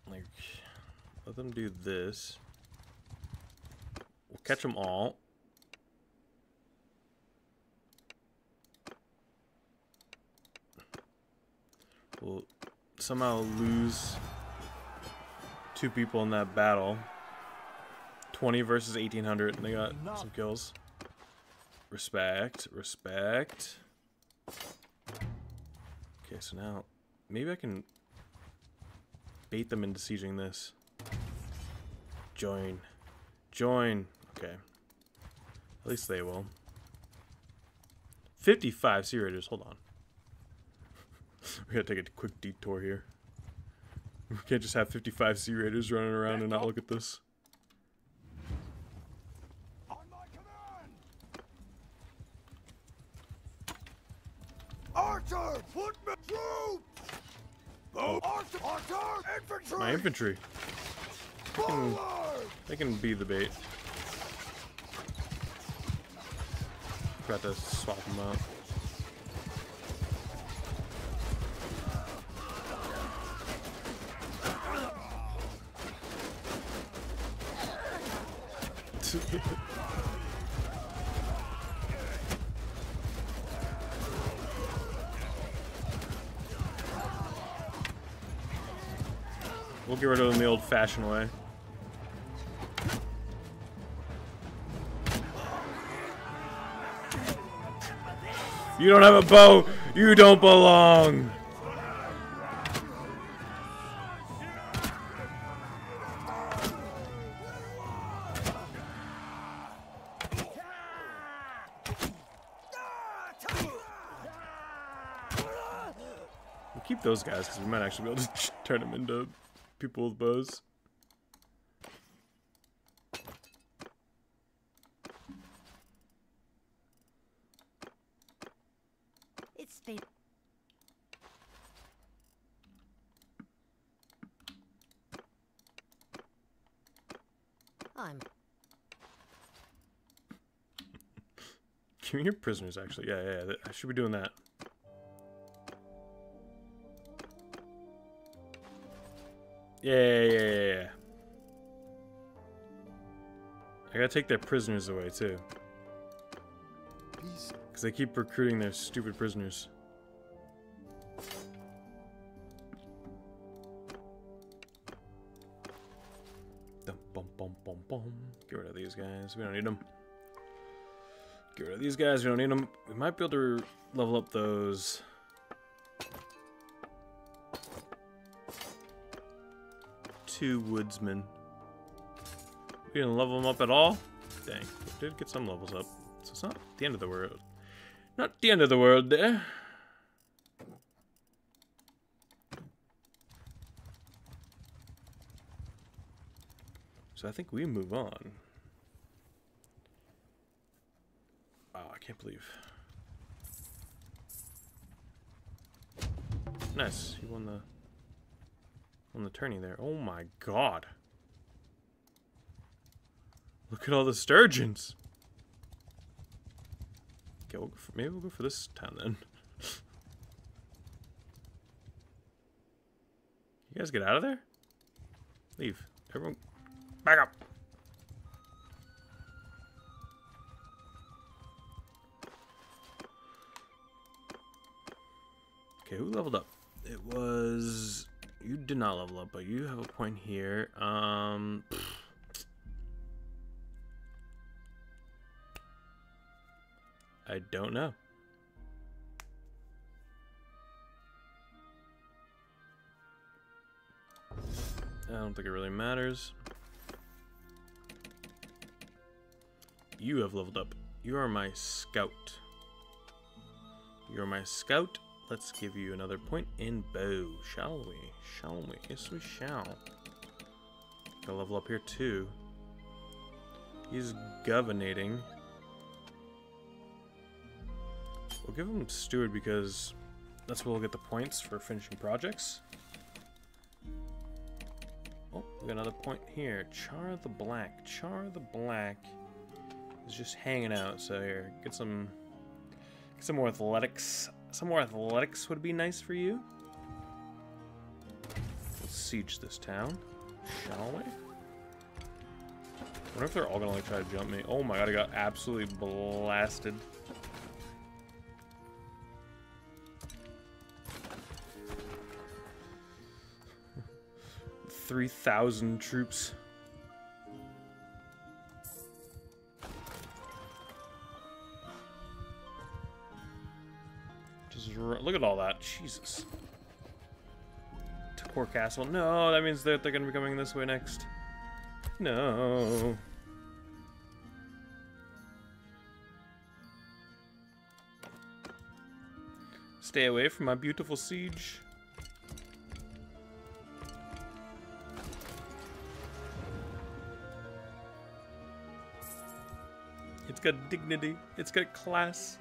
like, let them do this. We'll catch them all. We'll somehow lose two people in that battle. 20 versus 1800, and they got some kills. Respect, respect. Okay, so now maybe I can bait them into sieging this. Join. Join. Okay. At least they will. 55 Sea Raiders. Hold on. [laughs] we gotta take a quick detour here. We can't just have 55 Sea Raiders running around and not look at this. On my command! Archer! Footmen! Troops! Archer! Archer! Infantry! My infantry. Forward! They can be the bait. Forgot to swap them out. [laughs] we'll get rid of them the old-fashioned way. You don't have a bow. You don't belong. We'll keep those guys because we might actually be able to [laughs] turn them into people with bows. You're prisoners, actually. Yeah, yeah, yeah. I should be doing that. Yeah, yeah, yeah, yeah. I gotta take their prisoners away, too. Because they keep recruiting their stupid prisoners. Bum, bum, bum, bum. Get rid of these guys. We don't need them. Get rid of these guys. We don't need them. We might be able to level up those. Two woodsmen. We didn't level them up at all? Dang. We did get some levels up. So it's not the end of the world. Not the end of the world there. So I think we move on. Wow, I can't believe. Nice, you won the won the tourney there. Oh my god. Look at all the Sturgians. Okay, we'll for, maybe we'll go for this town then. [laughs] you guys get out of there? Leave. Everyone Back up. Okay, who leveled up? It was... You did not level up, but you have a point here. Um... I don't know. I don't think it really matters. You have leveled up. You are my scout. You're my scout. Let's give you another point in bow, shall we? Shall we? Yes, we shall. Gotta level up here too. He's governating. We'll give him steward because that's where we'll get the points for finishing projects. Oh, we got another point here. Char the Black. Char the Black is just hanging out. So here, get some, get some more athletics. Some more athletics would be nice for you. Let's siege this town, shall we? I wonder if they're all gonna like try to jump me. Oh my god, I got absolutely blasted. [laughs] Three thousand troops. Look at all that. Jesus. Tor Castle. No, that means that they're going to be coming this way next. No. Stay away from my beautiful siege. It's got dignity. It's got class.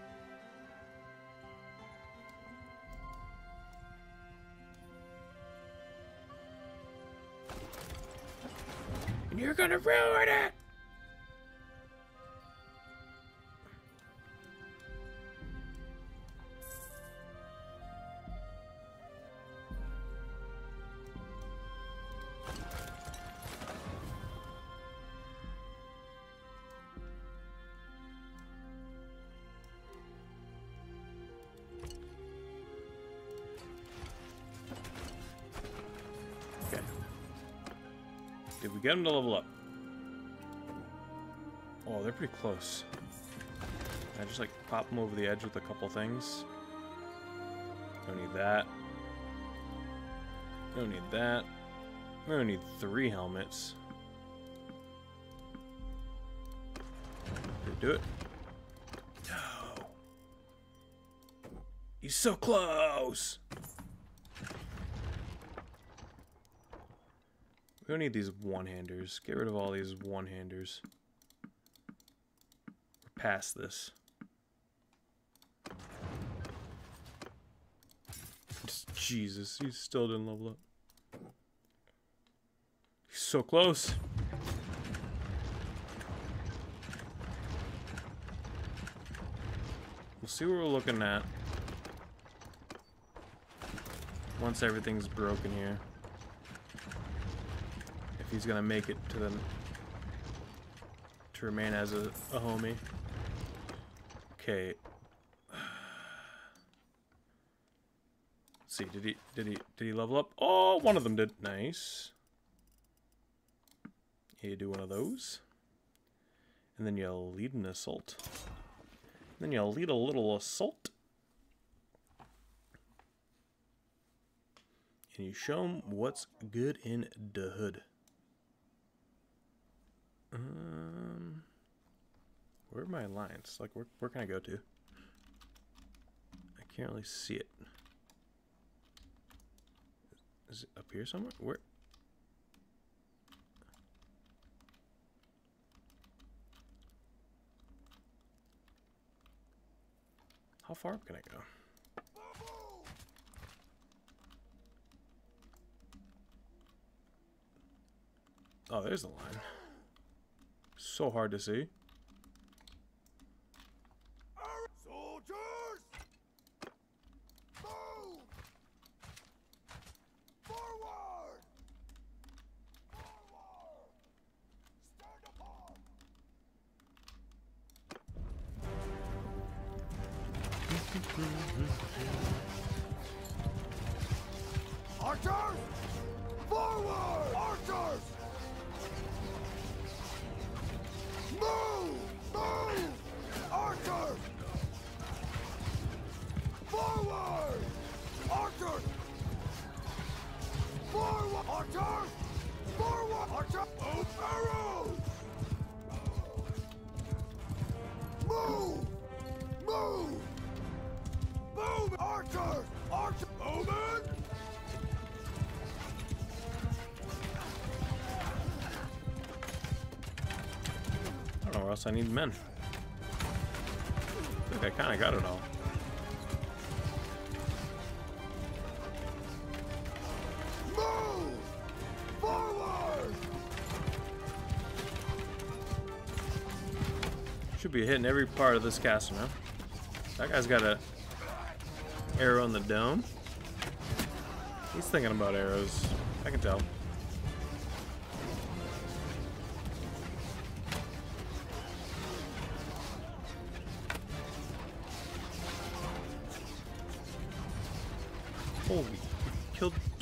Gonna ruin it! Get them to level up. Oh, they're pretty close. I just like pop them over the edge with a couple things. Don't need that. Don't need that. We only need three helmets. Did do it? No. He's so close. Don't need these one-handers. Get rid of all these one-handers. We're this. Jesus, he still didn't level up. He's so close. We'll see what we're looking at. Once everything's broken here he's gonna make it to the to remain as a, a homie. Okay. Let's see, did he did he did he level up? Oh, one of them did. Nice. You do one of those. And then you'll lead an assault. Then you'll lead a little assault. And you show them what's good in the hood. Um, where are my lines? Like, where, where can I go to? I can't really see it. Is it up here somewhere? Where? How far up can I go? Oh, there's the line. So hard to see. I need men. I think I kind of got it all. Should be hitting every part of this castle now. That guy's got a arrow on the dome. He's thinking about arrows. I can tell.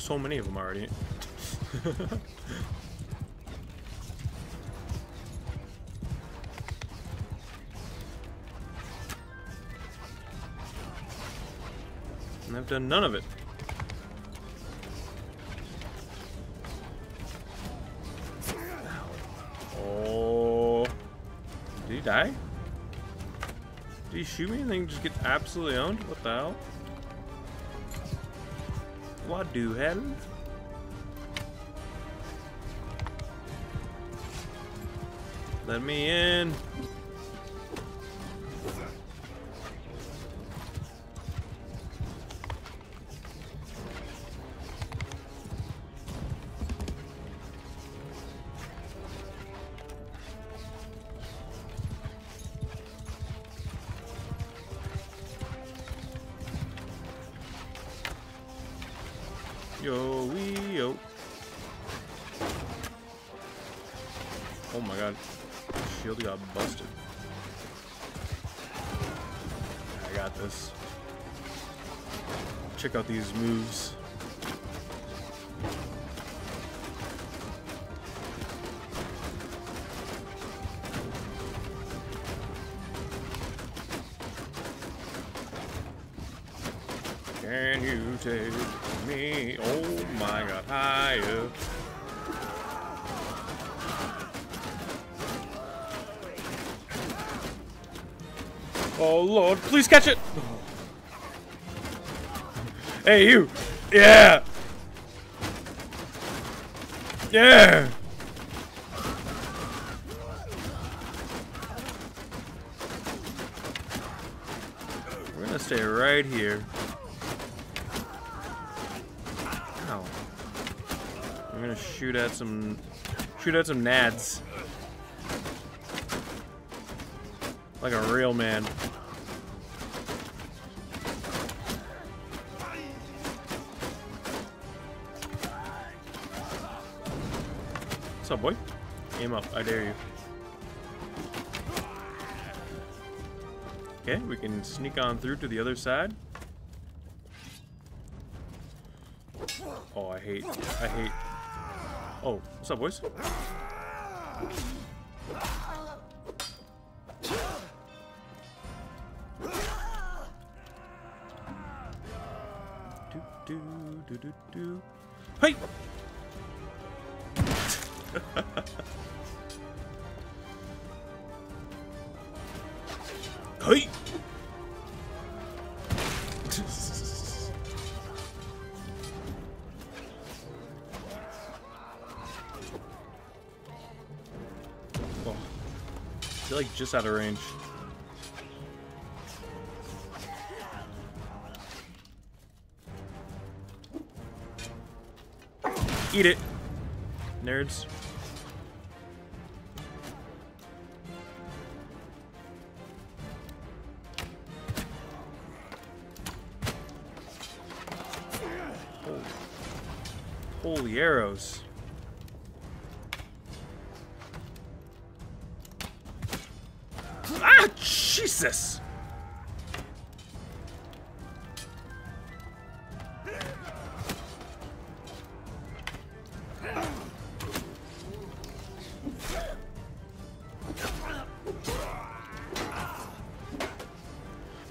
So many of them already. [laughs] and I've done none of it. Oh. Did he die? Did he shoot me and then just get absolutely owned? What the hell? What do hell? Let me in. Check out these moves. Can you take me? Oh my god, higher. Oh lord, please catch it! Hey you! Yeah! Yeah! We're gonna stay right here. Ow. We're gonna shoot at some shoot at some nads. Like a real man. up, boy? Aim up, I dare you. Okay, we can sneak on through to the other side. Oh, I hate, I hate. Oh, what's up, boys? do, do, do, do, do. Hey! Like just out of range. Eat it, nerds. Holy, holy arrows. Jesus!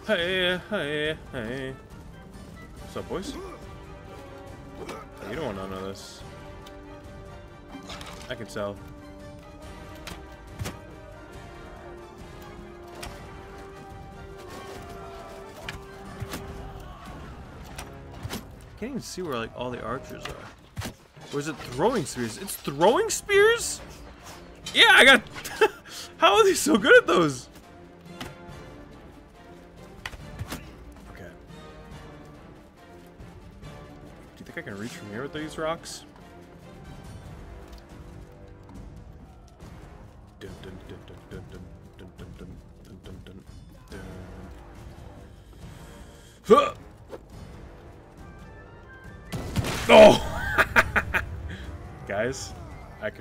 Hey, hey, hey. What's up, boys? You don't want none of this. I can tell. Even see where like all the archers are. Or is it throwing spears? It's throwing spears? Yeah, I got. [laughs] How are they so good at those? Okay. Do you think I can reach from here with these rocks?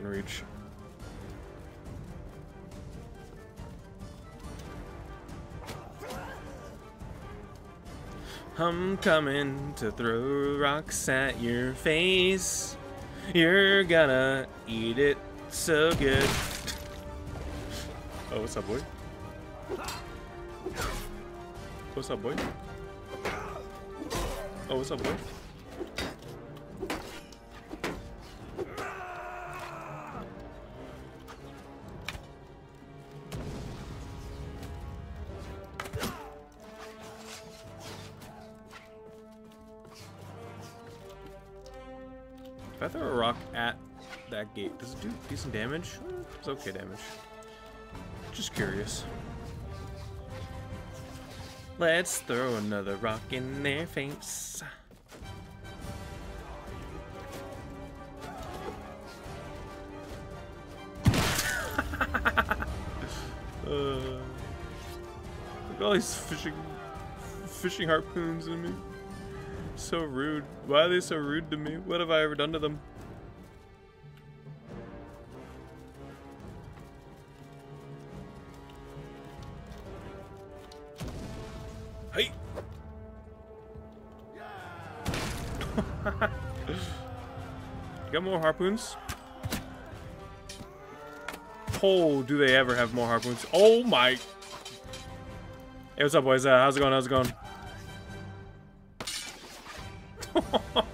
Can reach. I'm coming to throw rocks at your face. You're gonna eat it so good. oh, what's up, boy? What's up, boy? Oh, what's up, boy? That gate, does it do decent damage? It's okay damage. Just curious. Let's throw another rock in their face. uh, [laughs] look at all these fishing, fishing harpoons in me. So rude. Why are they so rude to me? What have I ever done to them? Got more harpoons? Oh, do they ever have more harpoons? Oh my! Hey, what's up, boys? Uh, how's it going? How's it going? [laughs]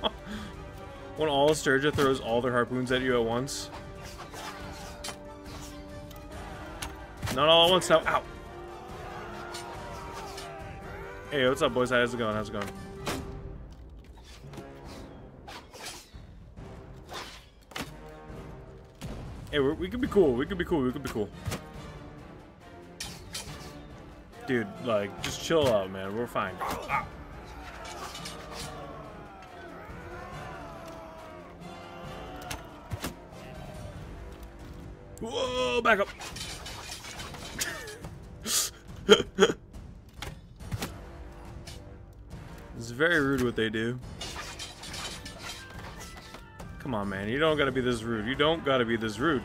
when all Sturgia throws all their harpoons at you at once. Not all at once now. Ow! Hey, what's up, boys? How's it going? How's it going? Hey, we could be cool. We could be cool. We could be cool. Dude, like, just chill out, man. We're fine. Ah. Whoa, back up. [laughs] it's very rude what they do. Come on, man. You don't gotta be this rude. You don't gotta be this rude.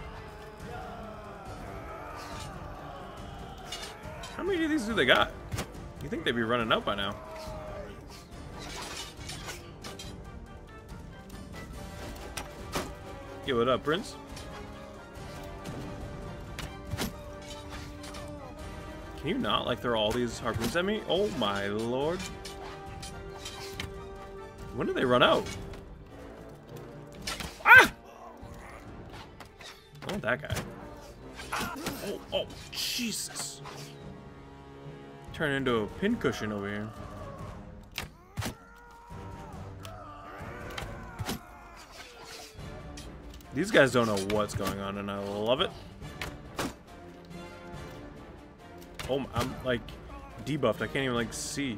How many of these do they got? You think they'd be running out by now? Yo, what up, Prince? Can you not like throw all these harpoons at me? Oh my lord. When did they run out? That guy. Oh, oh, Jesus. Turn into a pincushion over here. These guys don't know what's going on, and I love it. Oh, I'm like debuffed. I can't even like see.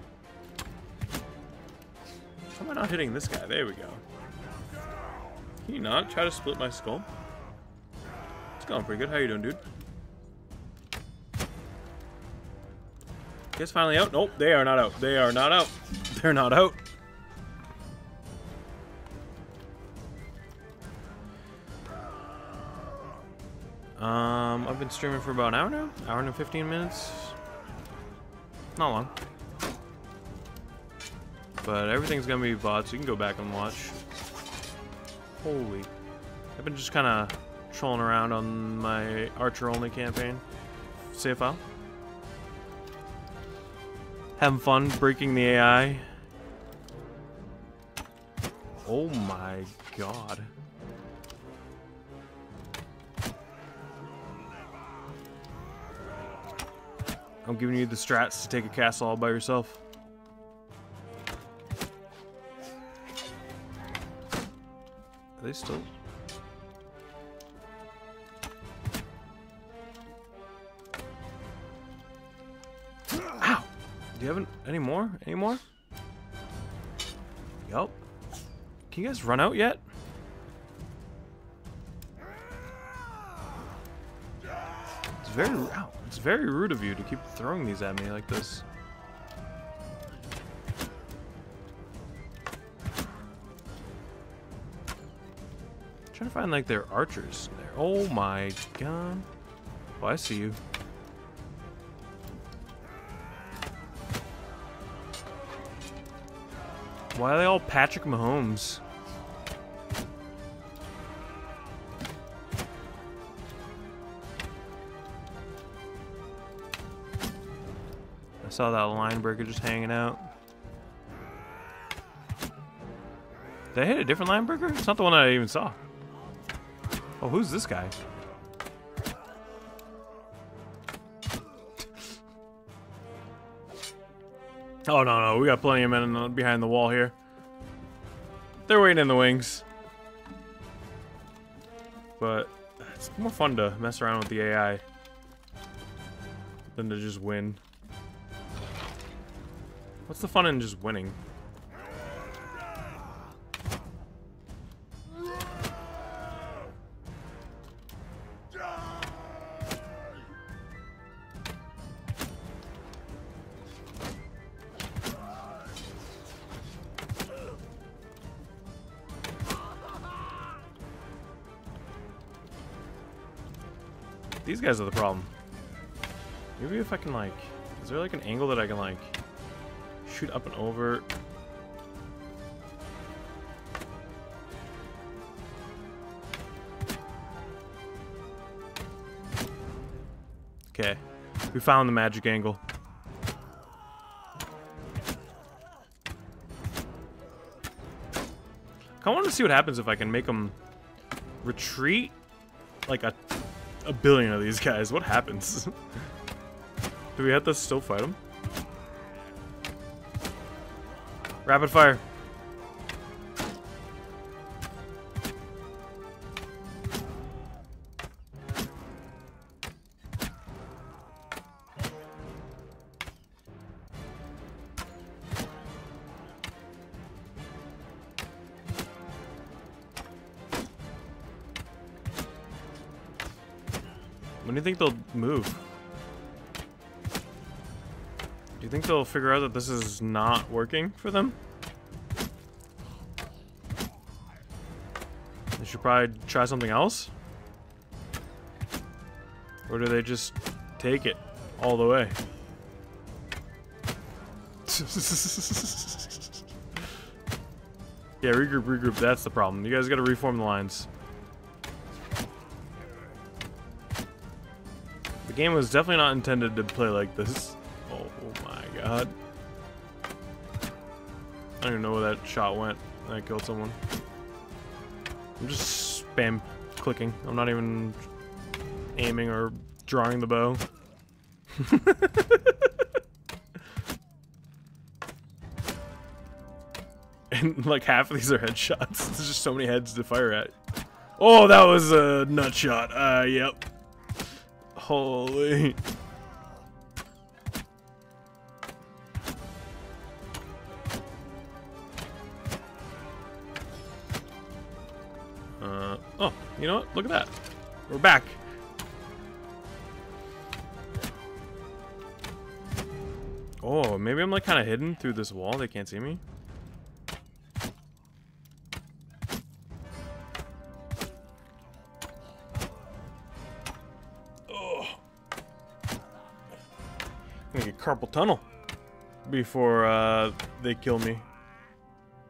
How am I not hitting this guy? There we go. Can you not try to split my skull? It's going pretty good. How you doing, dude? Guess finally out. Nope, they are not out. They are not out. [laughs] They're not out. Um, I've been streaming for about an hour now. Hour and 15 minutes. Not long. But everything's gonna be bots. you can go back and watch. Holy. I've been just kind of trolling around on my Archer-only campaign. Save file. Having fun breaking the AI. Oh my god. I'm giving you the strats to take a castle all by yourself. Are they still? Do you have any more? Any more? Yup. Can you guys run out yet? It's very it's very rude of you to keep throwing these at me like this. trying to find like their archers there. Oh my god. Oh, I see you. Why are they all Patrick Mahomes? I saw that line breaker just hanging out. Did I hit a different line breaker? It's not the one I even saw. Oh, who's this guy? Oh, no, no. We got plenty of men behind the wall here. They're waiting in the wings. But it's more fun to mess around with the AI than to just win. What's the fun in just winning? Guys are the problem. Maybe if I can like... Is there like an angle that I can like... Shoot up and over? Okay. We found the magic angle. I want to see what happens if I can make them retreat like a a billion of these guys. What happens? [laughs] Do we have to still fight them? Rapid fire. Move? Do you think they'll figure out that this is not working for them? They should probably try something else? Or do they just take it all the way? [laughs] yeah, regroup, regroup. That's the problem. You guys gotta reform the lines. Game was definitely not intended to play like this. Oh, oh my god. I don't even know where that shot went. I killed someone. I'm just spam clicking. I'm not even aiming or drawing the bow. [laughs] and like half of these are headshots. [laughs] There's just so many heads to fire at. Oh, that was a nut shot. Uh, yep. Holy. Uh, oh, you know what? Look at that. We're back. Oh, maybe I'm like kind of hidden through this wall. They can't see me. Carpal tunnel before uh, they kill me.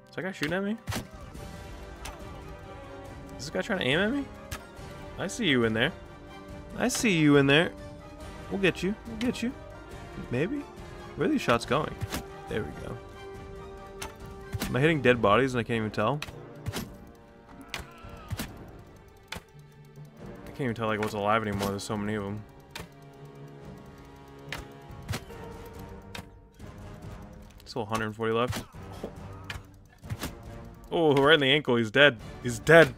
Is that guy shooting at me? Is this guy trying to aim at me? I see you in there. I see you in there. We'll get you. We'll get you. Maybe. Where are these shots going? There we go. Am I hitting dead bodies and I can't even tell? I can't even tell like what's alive anymore. There's so many of them. Still 140 left. Oh, right in the ankle. He's dead. He's dead.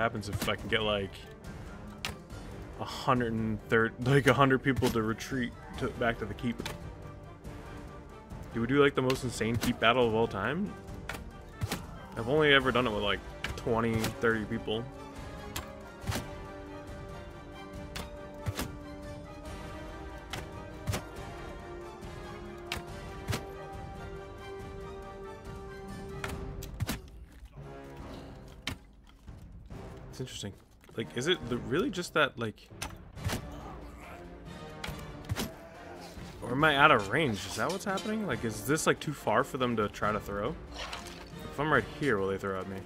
Happens if I can get like a hundred and thirty, like a hundred people to retreat to back to the keep. Do we do like the most insane keep battle of all time? I've only ever done it with like 20, 30 people. Like, is it the, really just that, like... Or am I out of range? Is that what's happening? Like, is this, like, too far for them to try to throw? If I'm right here, will they throw at me?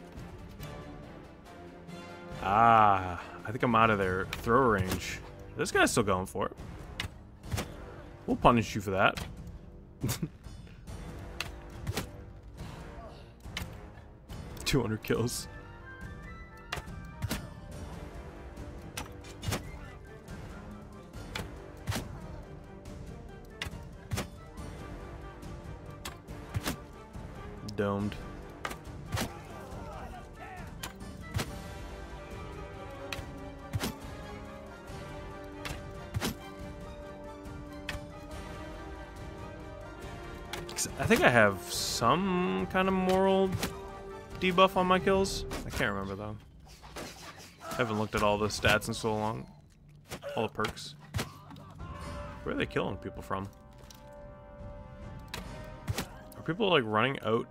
Ah, I think I'm out of their throw range. This guy's still going for it. We'll punish you for that. [laughs] Two hundred kills. Think I have some kind of moral debuff on my kills. I can't remember though. I haven't looked at all the stats in so long. All the perks. Where are they killing people from? Are people like running out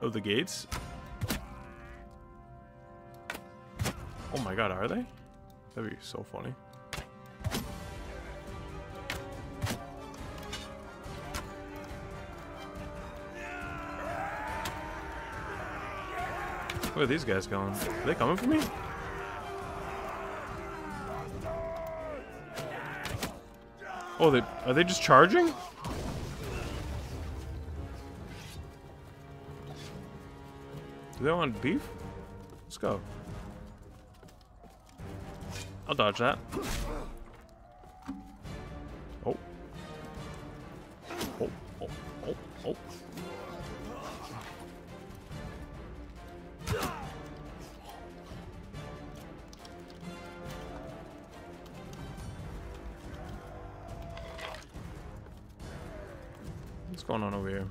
of the gates? Oh my god, are they? That'd be so funny. Where are these guys going? Are they coming for me? Oh, they are they just charging? Do they want beef? Let's go. I'll dodge that. Oh. Oh, oh, oh, oh. Going on over here?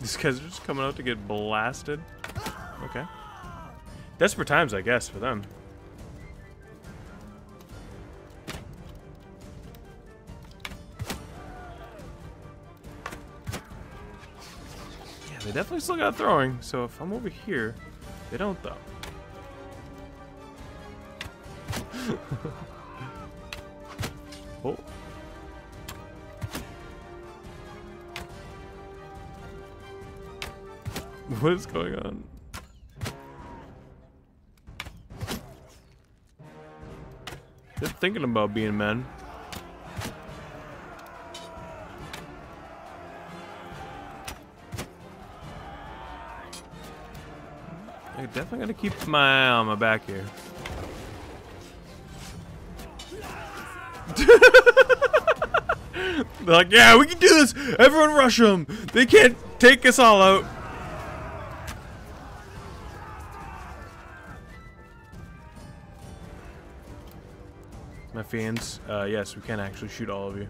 These guys are just coming out to get blasted. Okay. Desperate times, I guess, for them. Yeah, They definitely still got throwing, so if I'm over here, they don't though. [laughs] What is going on? They're thinking about being men. I definitely gotta keep my eye on my back here. [laughs] They're like, yeah, we can do this. Everyone rush them. They can't take us all out. Fans, uh, yes, we can actually shoot all of you.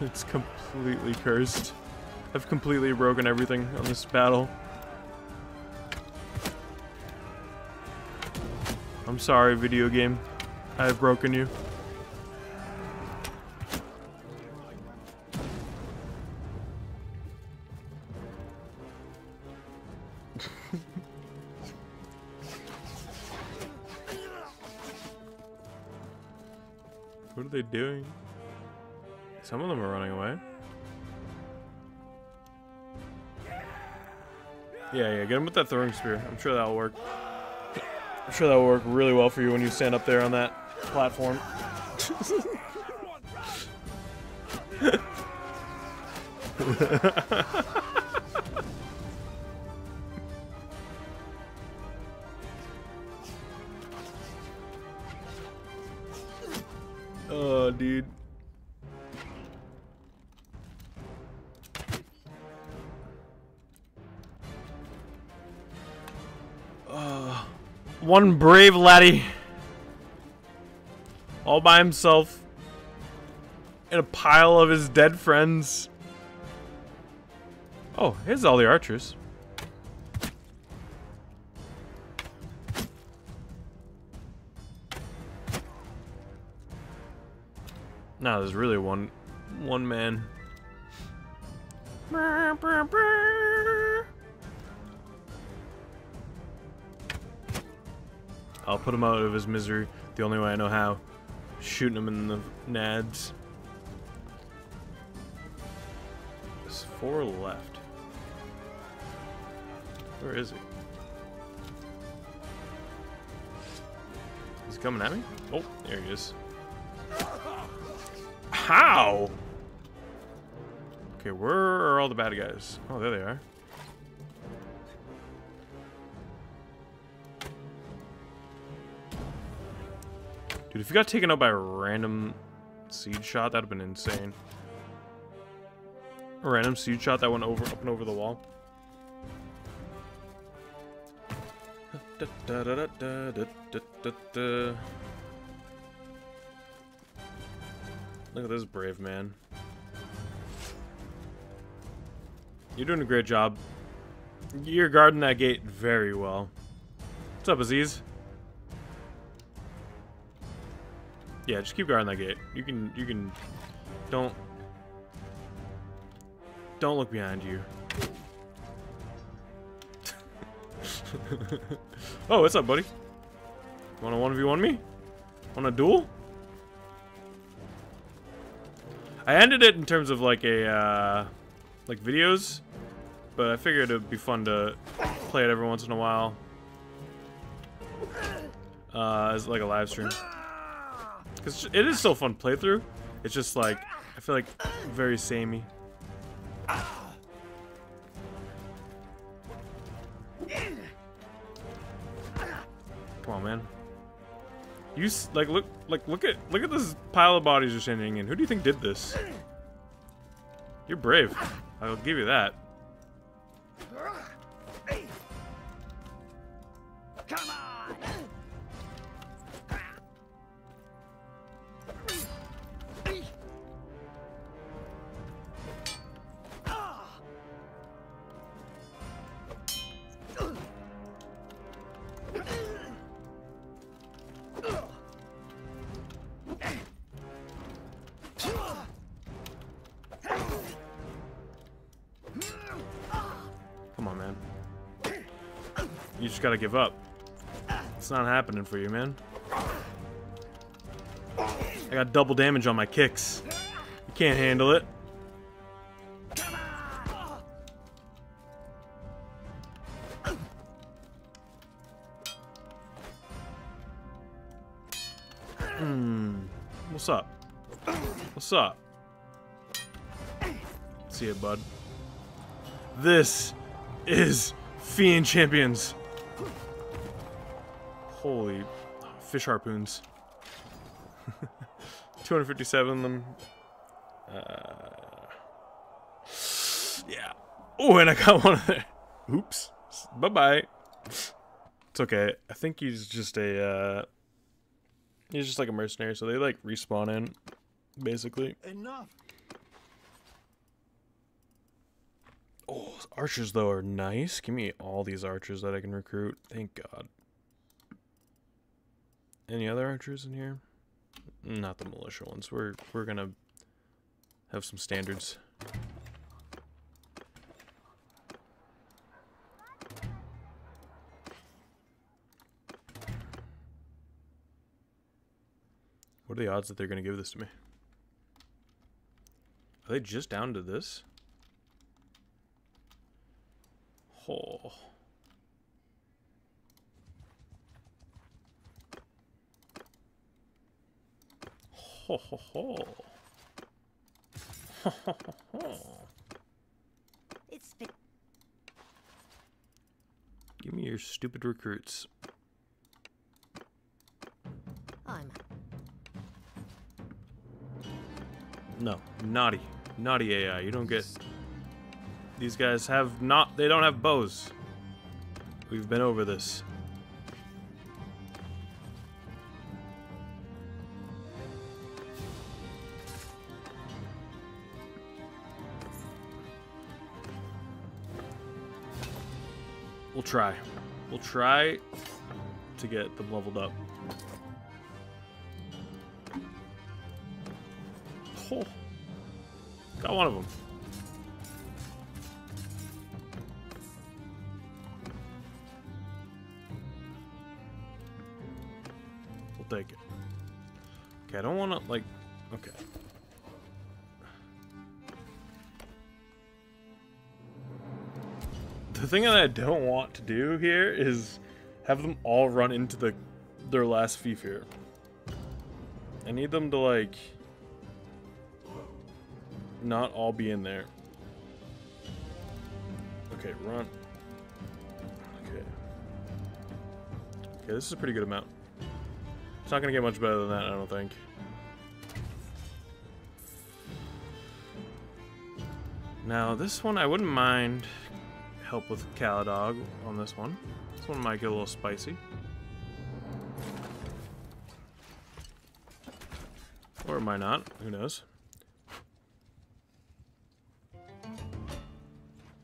it's completely cursed. I've completely broken everything on this battle. I'm sorry, video game. I have broken you. Yeah, yeah, get him with that throwing spear. I'm sure that'll work. I'm sure that'll work really well for you when you stand up there on that platform. [laughs] oh, dude. One brave laddie. All by himself. In a pile of his dead friends. Oh, here's all the archers. No, there's really one one man. I'll put him out of his misery the only way I know how. Shooting him in the nads. There's four left. Where is he? He's coming at me? Oh, there he is. How? Okay, where are all the bad guys? Oh, there they are. Dude, if you got taken out by a random seed shot, that'd have been insane. A random seed shot that went over up and over the wall. Look at this brave man. You're doing a great job. You're guarding that gate very well. What's up, Aziz? Yeah, just keep guarding that gate. You can, you can, don't, don't look behind you. [laughs] oh, what's up, buddy? Want to 1v1 me? Want a duel? I ended it in terms of like a, uh, like videos, but I figured it'd be fun to play it every once in a while. Uh, as like a live stream. Because it is still fun playthrough. It's just like, I feel like very samey. Come on, man. You like look like look at look at this pile of bodies you're standing in. Who do you think did this? You're brave. I'll give you that. Just gotta give up. It's not happening for you, man. I got double damage on my kicks. You can't handle it. Hmm. What's up? What's up? See ya, bud. This is Fian Champions. Holy fish harpoons. [laughs] 257 of them. Uh, yeah. Oh, and I got one of. Oops. Bye bye. It's okay. I think he's just a. Uh, he's just like a mercenary, so they like respawn in, basically. Enough. Oh, archers though are nice. Give me all these archers that I can recruit. Thank God. Any other archers in here? Not the militia ones. We're we're gonna have some standards. What are the odds that they're gonna give this to me? Are they just down to this? Oh. Ho ho ho. Ho ho ho ho. It's Give me your stupid recruits. I'm No, naughty. Naughty AI. You don't get. These guys have not. They don't have bows. We've been over this. We'll try. We'll try to get them leveled up. Oh. Got one of them. Okay, I don't want to, like... Okay. The thing that I don't want to do here is have them all run into the their last Fifir. I need them to, like not all be in there. Okay, run. Okay. Okay, this is a pretty good amount. It's not gonna get much better than that, I don't think. Now, this one, I wouldn't mind help with Caladog on this one. This one might get a little spicy. Or it might not, who knows.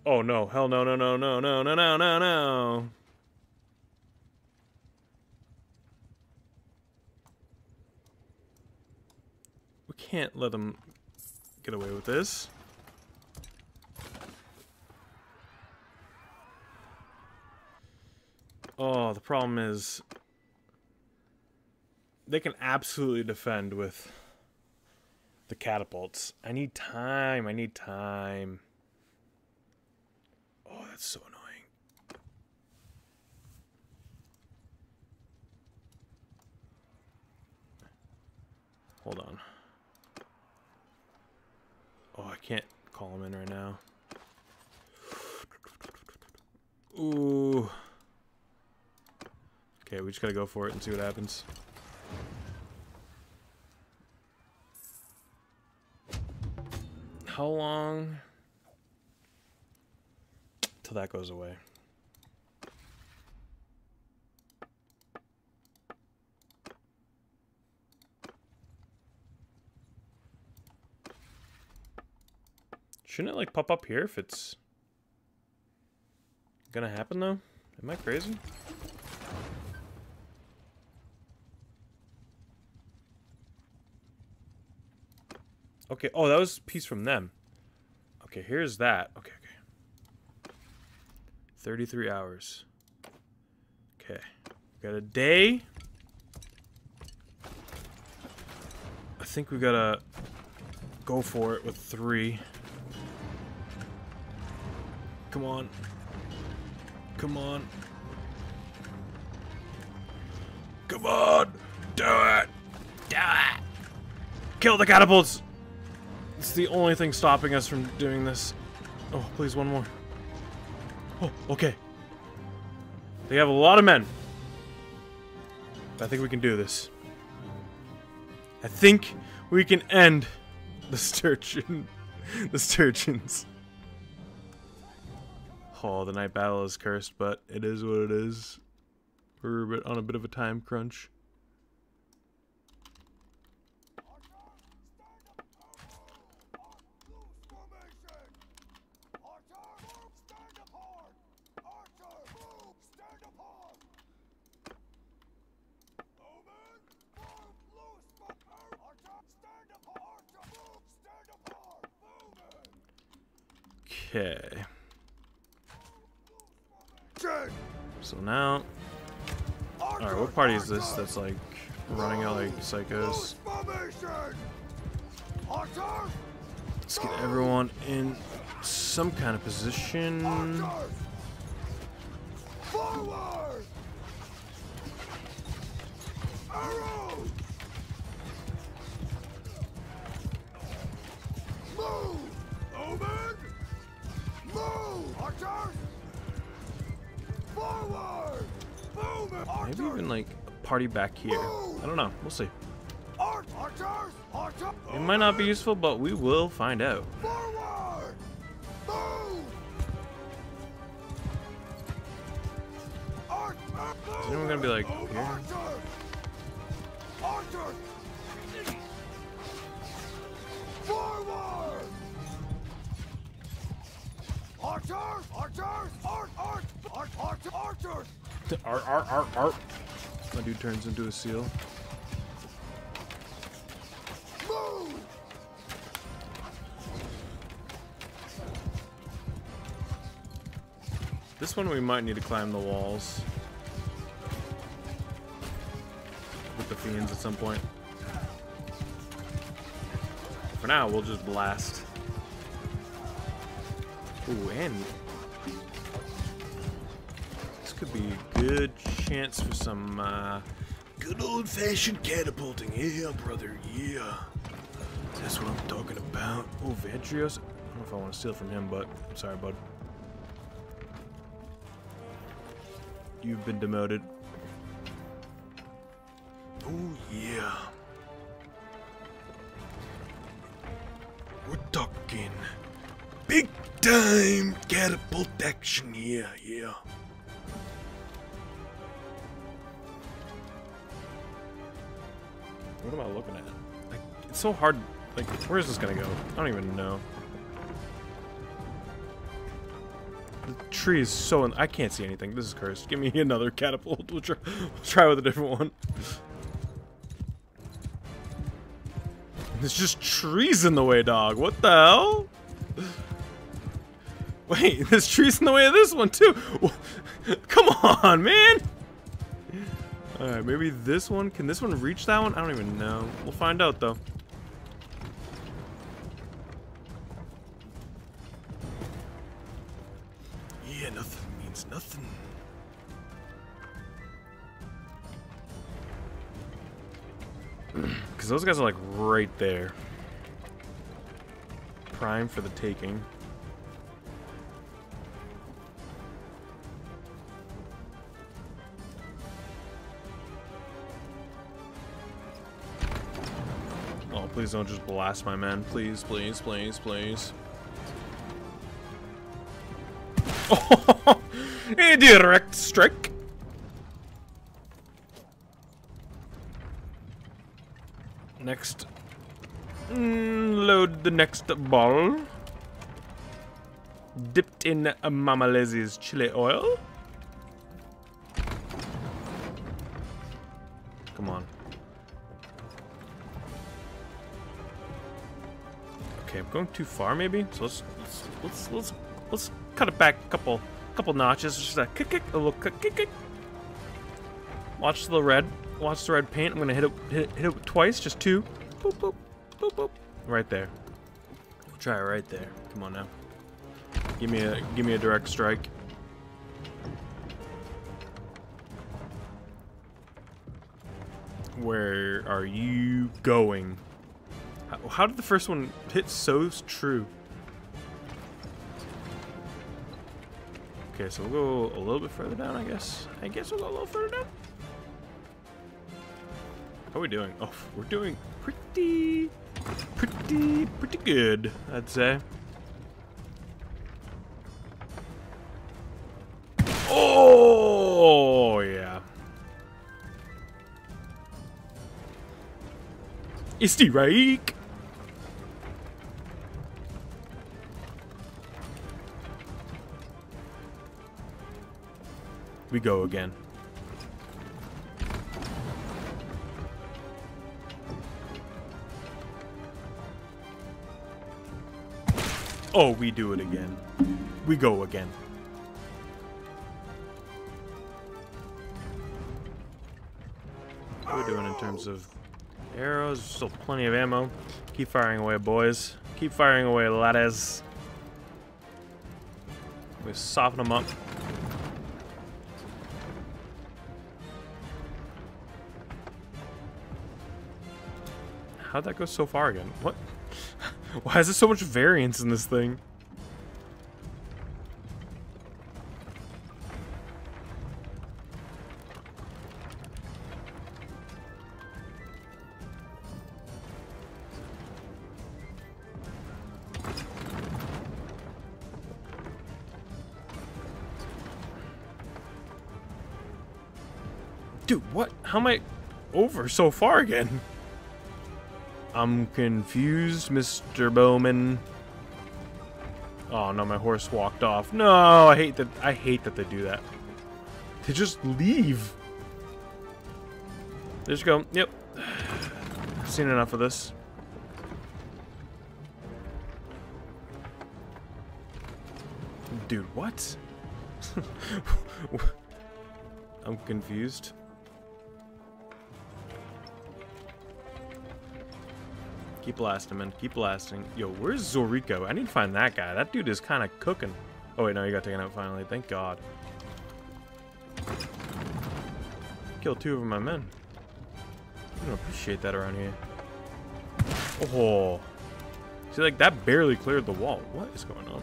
Oh no, hell no, no, no, no, no, no, no, no, no. We can't let them get away with this. Oh, the problem is they can absolutely defend with the catapults. I need time. I need time. Oh, that's so annoying. Hold on. Oh, I can't call him in right now. Ooh. Okay, we just gotta go for it and see what happens. How long till that goes away? Shouldn't it like pop up here if it's gonna happen though? Am I crazy? Okay, oh, that was peace from them. Okay, here's that. Okay, okay. 33 hours. Okay. We Got a day. I think we gotta go for it with three. Come on. Come on. Come on! Do it! Do it! Kill the catapults! It's the only thing stopping us from doing this. Oh, please, one more. Oh, okay. They have a lot of men. I think we can do this. I think we can end the sturgeon. [laughs] the sturgeons. Oh, the night battle is cursed, but it is what it is. We're a bit on a bit of a time crunch. Okay. So now, alright, what party is this that's like running out like psychos? Let's get everyone in some kind of position. Move! Omen! Move! Archers! Maybe even like a party back here. I don't know. We'll see. It might not be useful, but we will find out. Is anyone gonna be like here? Archers! Archers! Arch, arch, archers! Art, art, art, art. My dude turns into a seal. Move! This one we might need to climb the walls. With the Fians at some point. For now, we'll just blast. Ooh, and good chance for some uh, good old-fashioned catapulting. Yeah, brother, yeah. That's what I'm talking about. Oh, Ventrios. I don't know if I want to steal from him, but sorry, bud. You've been demoted. Oh, yeah. We're talking big time catapult action here, yeah. What am I looking at? It's so hard. Like, where is this gonna go? I don't even know. The tree is so. I can't see anything. This is cursed. Give me [laughs] another catapult. We'll try, we'll try with a different one. There's just trees in the way, dog. What the hell? Wait, [laughs] there's trees in the way of this one too. [laughs] Come on, man. All right, maybe this one. Can this one reach that one? I don't even know. We'll find out though. Yeah, nothing means nothing. [clears throat] Because those guys are like right there. Prime for the taking. Please don't just blast my men. Please, please, please, please. [laughs] Oh, a direct strike. Next. Mm, load the next ball. Dipped in Mama Lizzie's chili oil. Okay, I'm going too far maybe. So let's let's let's let's, let's cut it back a couple couple notches. Just a kick kick a little kick kick kick. Watch the red. Watch the red paint. I'm gonna hit it, hit it, hit it twice, just two. Boop, boop, boop, boop. Right there. Try it right there. Come on now. Give me a give me a direct strike. Where are you going? How, did the first one hit so true? Okay, so we'll go a little bit further down, I guess. I guess we'll go a little further down. How are we doing? Oh, we're doing pretty, pretty, pretty good, I'd say. Oh, yeah. It's the Reich. We go again. Oh, we do it again. We go again. What are we doing in terms of arrows? Still plenty of ammo. Keep firing away, boys. Keep firing away, laddies. We soften them up. How'd that go so far again? What? [laughs] Why is there so much variance in this thing? Dude, what? How am I over so far again? [laughs] I'm confused, Mr. Bowman. Oh no, my horse walked off. No, I hate that. I hate that they do that. They just leave. They just go. Yep. I've seen enough of this. Dude, what? [laughs] I'm confused. Keep blasting, man. Keep blasting. Yo, where's Zoriko? I need to find that guy. That dude is kind of cooking. Oh, wait, no, he got taken out finally. Thank God. Killed two of my men. I don't appreciate that around here. Oh. See, like, that barely cleared the wall. What is going on?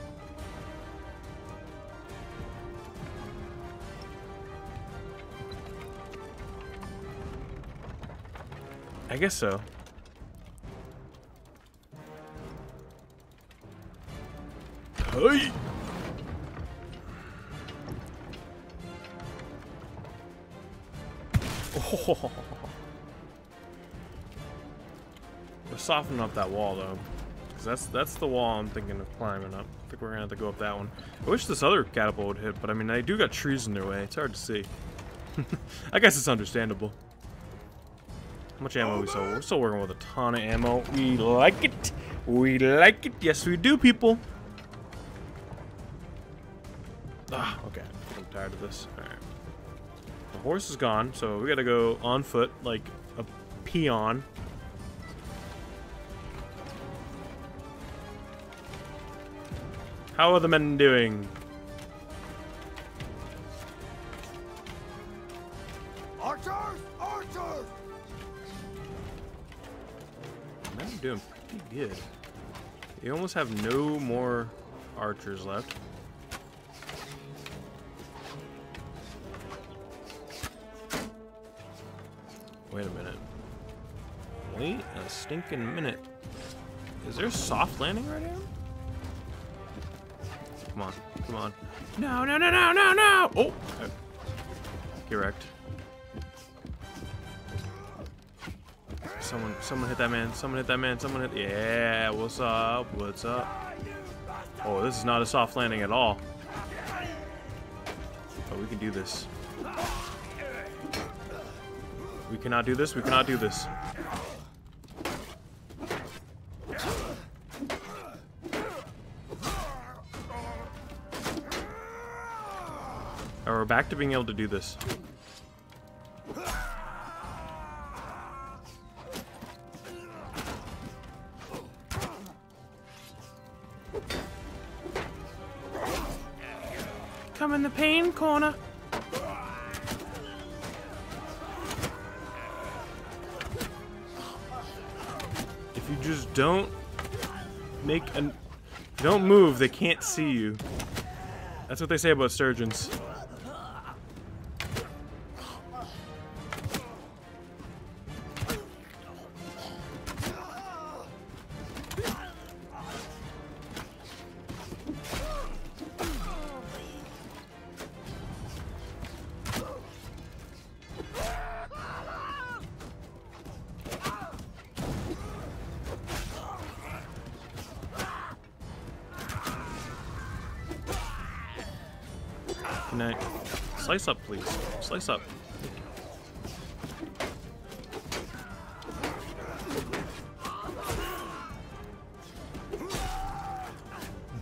I guess so. Hey! Oh. [laughs] We're softening up that wall though. Cause that's that's the wall I'm thinking of climbing up. I think we're gonna have to go up that one. I wish this other catapult would hit, but I mean they do got trees in their way. It's hard to see. [laughs] I guess it's understandable. How much ammo we still? We're still working with a ton of ammo. We like it. We like it. Yes, we do, people. Okay. I'm tired of this. Alright. The horse is gone, so we gotta go on foot like a peon. How are the men doing? Archers! Archers! Men are doing pretty good. You almost have no more archers left. Wait a minute. Wait a stinking minute. Is there a soft landing right here? Come on, come on. No, no, no, no, no, no! Oh! Get wrecked. Someone, someone hit that man. Someone hit that man. Someone hit. Yeah, what's up? What's up? Oh, this is not a soft landing at all. Oh, we can do this. We cannot do this. We cannot do this. Right, we're back to being able to do this. Come in the pain corner. Don't make an don't move, they can't see you. That's what they say about sturgeons. Slice up, please. Slice up.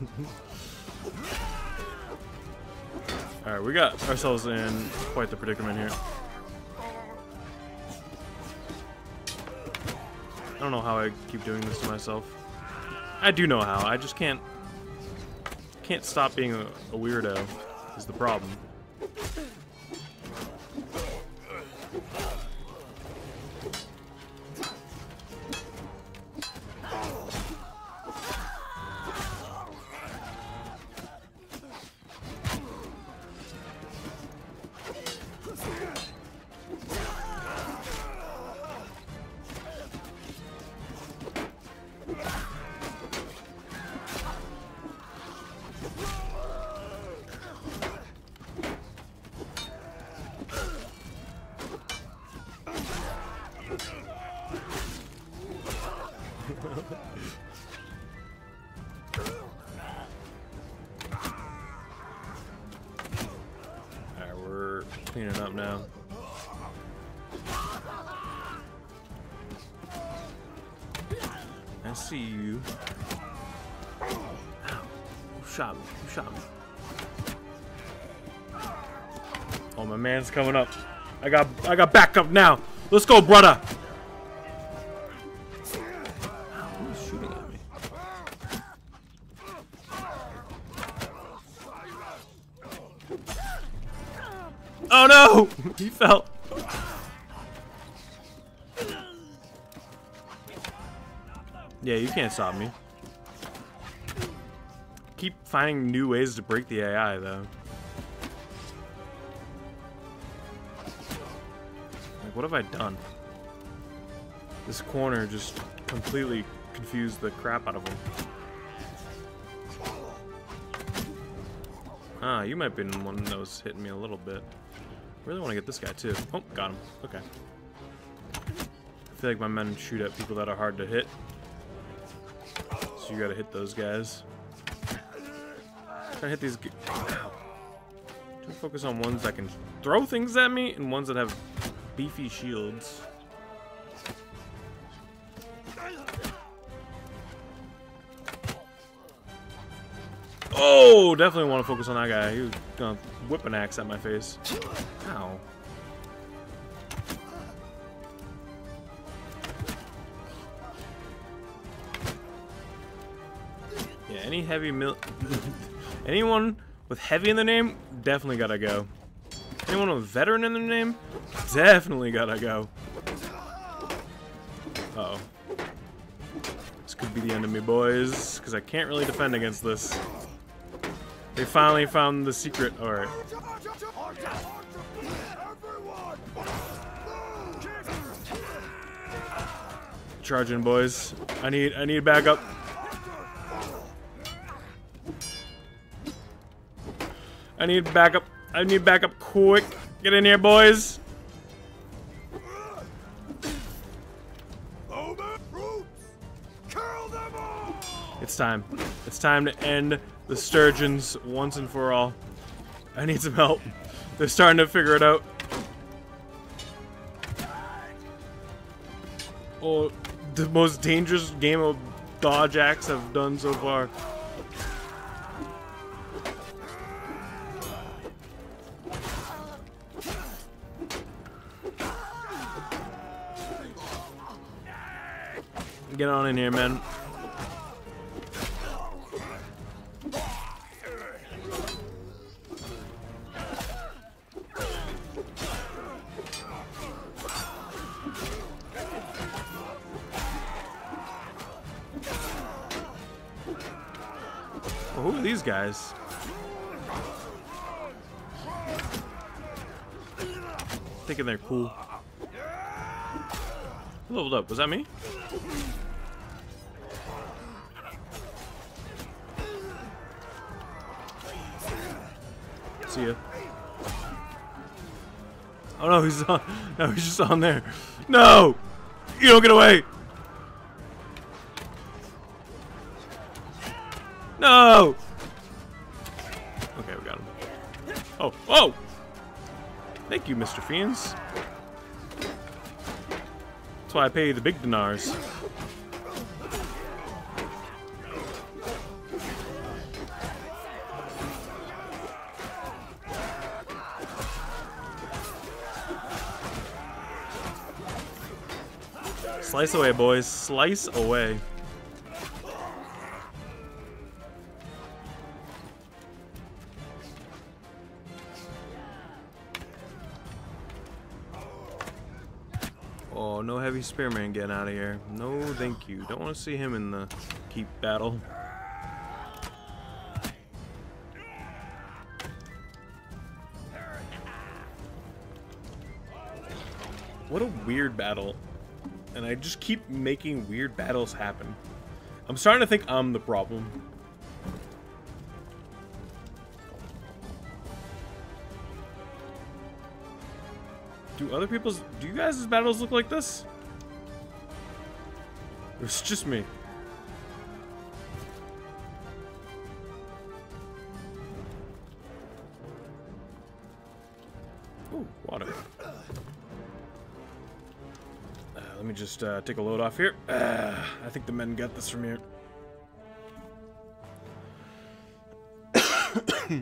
[laughs] Alright, we got ourselves in quite the predicament here. I don't know how I keep doing this to myself. I do know how, I just can't can't stop being a, a weirdo is the problem. I see you. Ow. Who shot me? Who shot me? Oh, my man's coming up. I got I got backup now. Let's go, brother. Who's shooting at me? Oh no! [laughs] He fell. Yeah, you can't stop me. Keep finding new ways to break the AI, though. Like, what have I done? This corner just completely confused the crap out of him. Ah, you might be one that was hitting me a little bit. Really want to get this guy too. Oh, got him. Okay. I feel like my men shoot at people that are hard to hit. You gotta hit those guys. Try to hit these. g- Ow. Try to focus on ones that can throw things at me and ones that have beefy shields. Oh, definitely want to focus on that guy. He was gonna whip an axe at my face. Ow. Heavy mil- [laughs] Anyone with heavy in the name, definitely gotta go. Anyone with veteran in the name, definitely gotta go. Uh oh This could be the end of me, boys, because I can't really defend against this. They finally found the secret. Alright. Charging boys. I need I need backup. I need backup. I need backup quick. Get in here, boys. It's time. It's time to end the Sturgians once and for all. I need some help. They're starting to figure it out. Oh, the most dangerous game of dodge axe I've done so far. get on in here, man. Well, who are these guys? Thinking they're cool. Leveled up. Was that me? See ya. Oh no, he's on. [laughs] No, he's just on there. No! You don't get away! No! Okay, we got him. Oh, oh! Thank you, Mr. Fians. That's why I pay you the big dinars. Slice away, boys. Slice away. Oh, no heavy spearman getting out of here. No, thank you. Don't want to see him in the keep battle. What a weird battle. And I just keep making weird battles happen. I'm starting to think I'm the problem. Do other people's... Do you guys' battles look like this? It's just me? Just uh, take a load off here. Uh, I think the men got this from here. [coughs]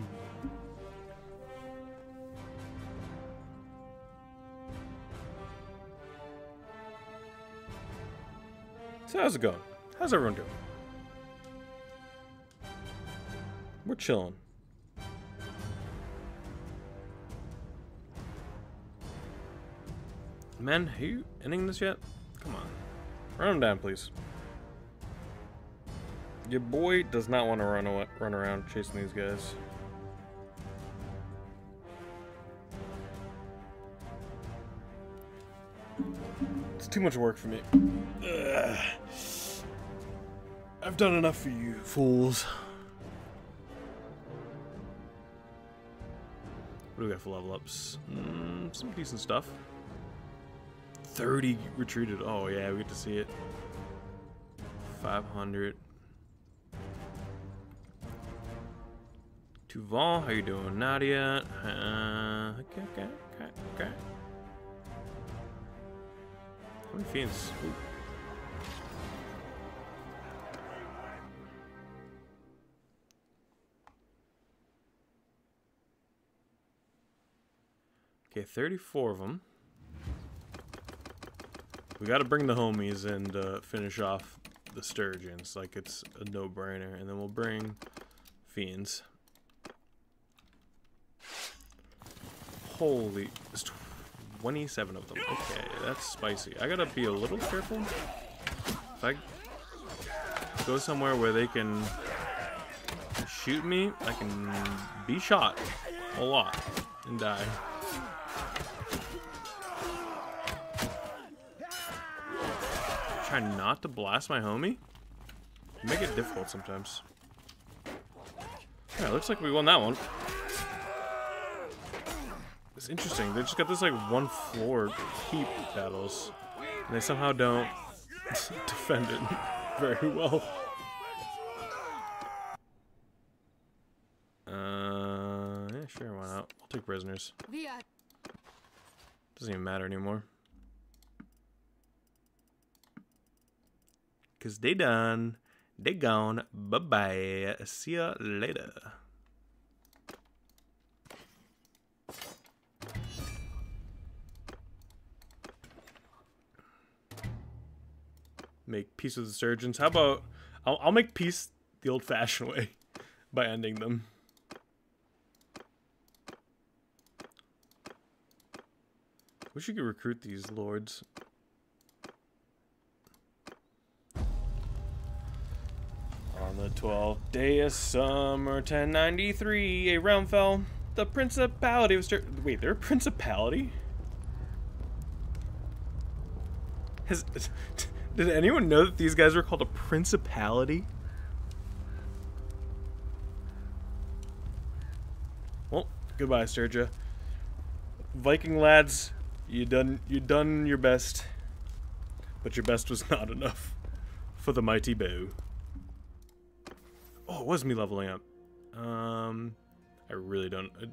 so how's it going? How's everyone doing? We're chilling. Men, are you ending this yet? Come on. Run him down, please. Your boy does not want to run run around chasing these guys. It's too much work for me. Ugh. I've done enough for you, fools. What do we got for level ups? Mm, some decent stuff. 30 retreated. Oh, yeah, we get to see it. 500. Tuval, how you doing? Nadia. Uh, okay, okay, okay, okay. How many Fians? Ooh. Okay, 34 of them. We gotta bring the homies and uh, finish off the Sturgians like it's a no-brainer. And then we'll bring Fians. Holy, there's 27 of them. Okay, that's spicy. I gotta be a little careful. If I go somewhere where they can shoot me, I can be shot a lot and die. Try not to blast my homie? Make it difficult sometimes. Yeah, looks like we won that one. It's interesting. They just got this like one floor keep battles. And they somehow don't [laughs] defend it [laughs] very well. Uh, yeah, sure, why not? I'll take prisoners. Doesn't even matter anymore. Cause they done. They gone. Bye bye. See ya later. Make peace with the Sturgians. How about I'll, I'll make peace the old-fashioned way [laughs] by ending them. Wish you could recruit these lords. 12th day of summer, 1093, a realm fell. The principality was... Wait, they're a principality? Has... [laughs] Did anyone know that these guys were called a principality? Well, goodbye, Sturgia. Viking lads, you done you done your best, but your best was not enough for the mighty bow. Oh, it was me leveling up. Um, I really don't. I,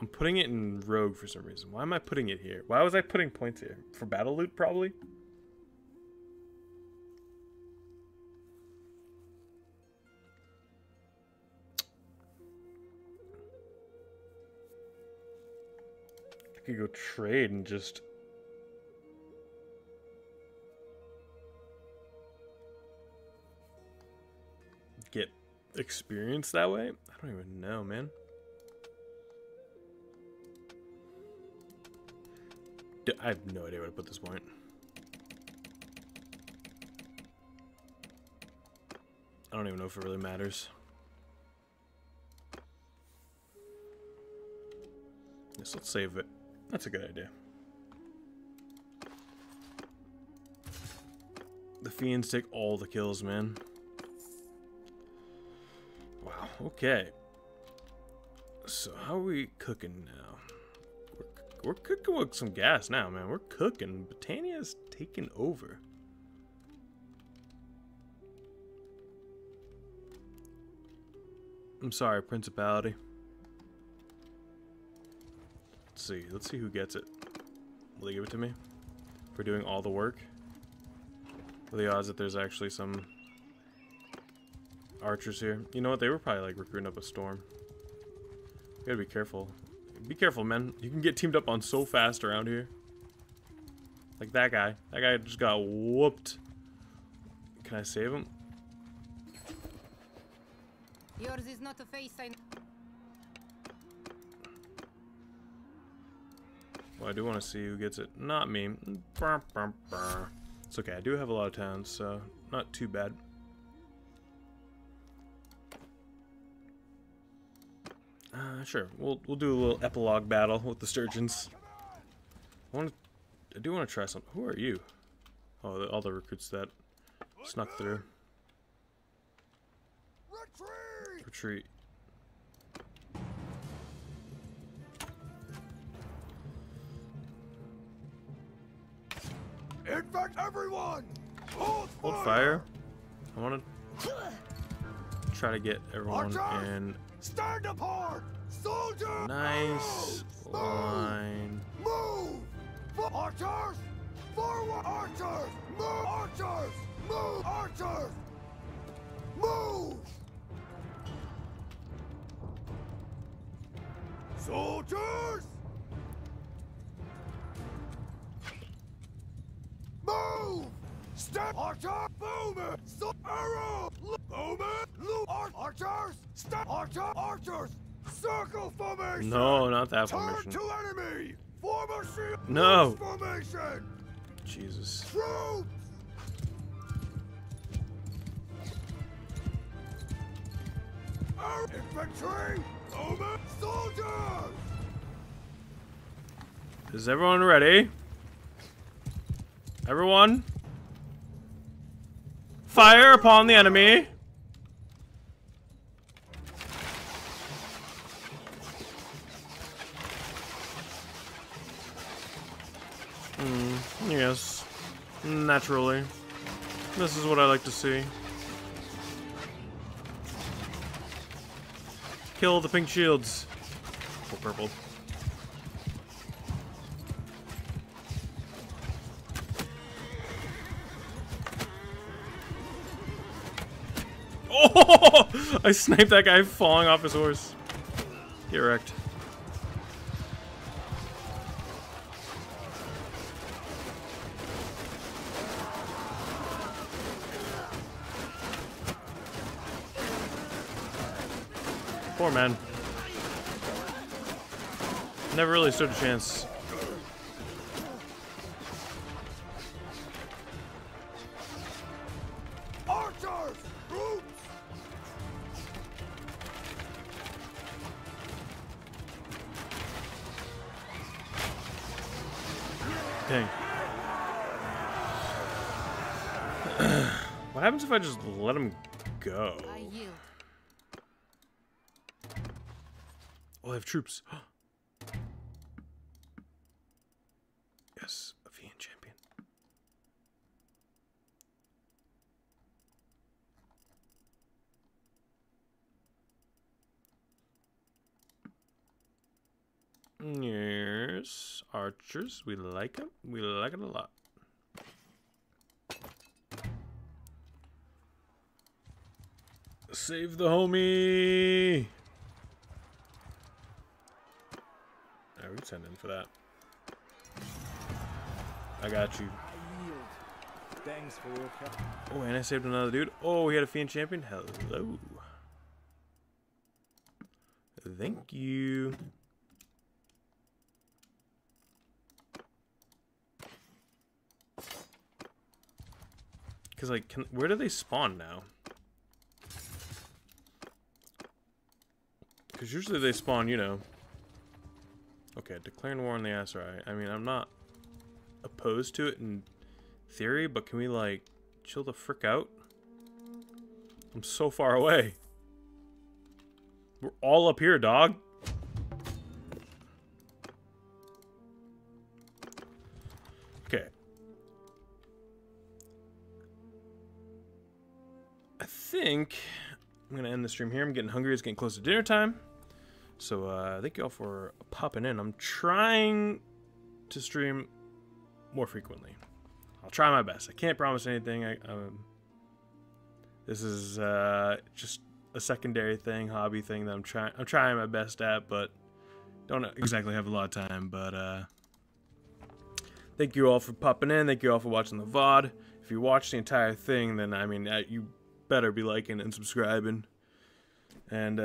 I'm putting it in rogue for some reason. Why am I putting it here? Why was I putting points here? For battle loot, probably. I could go trade and just experience that way? I don't even know, man. I have no idea where to put this point. I don't even know if it really matters. Yes, let's save it. That's a good idea. The Fians take all the kills, man. Okay. So how are we cooking now? We're, we're cooking with some gas now, man. We're cooking. Battania's taken over. I'm sorry, Principality. Let's see. Let's see who gets it. Will they give it to me? For doing all the work? The odds that there's actually some archers here? You know what? They were probably like recruiting up a storm. You gotta be careful. Be careful, man. You can get teamed up on so fast around here. Like that guy. That guy just got whooped. Can I save him? Yours is not a face I Well, I do want to see who gets it. Not me. It's okay. I do have a lot of towns, so not too bad. Uh, sure. We'll we'll do a little epilogue battle with the Sturgians. I want. I do want to try something. Who are you? Oh, the, all the recruits that snuck through. Retreat! Retreat. Infect everyone! Hold, Hold fire. I want to [laughs] try to get everyone Archer! in Stand apart! Soldiers! nice Move! line. Move! For archers! Forward! Archers! Move! Archers! Move! Archers! Move! Soldiers! Move! Step! Archer! Bowman! So arrow! Look! Bowman! Look! Archers! Step! Archer! Archers! Circle formation! No, not that Turn formation. to enemy! Form a shield! No. Formation! Jesus. Troops! Our infantry! Bowman! Soldiers! Is everyone ready? Everyone? Fire upon the enemy! Hmm, yes. Naturally. This is what I like to see. Kill the pink shields. Or purple. [laughs] I sniped that guy falling off his horse. Get wrecked. Poor man. Never really stood a chance. I just let him go? I yield. Oh, I have troops. [gasps] yes, a Fian champion. Yes, archers. We like them. We like it a lot. Save the homie. I would send in for that. I got you. Thanks for your help. Oh, and I saved another dude. Oh, we had a Fian champion. Hello. Thank you. Because, like, can, where do they spawn now? Because usually they spawn, you know. Okay, declaring war on the Aserai. I mean, I'm not opposed to it in theory, but can we, like, chill the frick out? I'm so far away. We're all up here, dog. Okay. I think I'm gonna end the stream here. I'm getting hungry. It's getting close to dinner time. So uh, thank you all for popping in. I'm trying to stream more frequently. I'll try my best. I can't promise anything. I, um, this is uh, just a secondary thing, hobby thing that I'm trying. I'm trying my best at, but don't exactly have a lot of time. But uh, thank you all for popping in. Thank you all for watching the VOD. If you watch the entire thing, then I mean, uh, you better be liking and subscribing. And uh,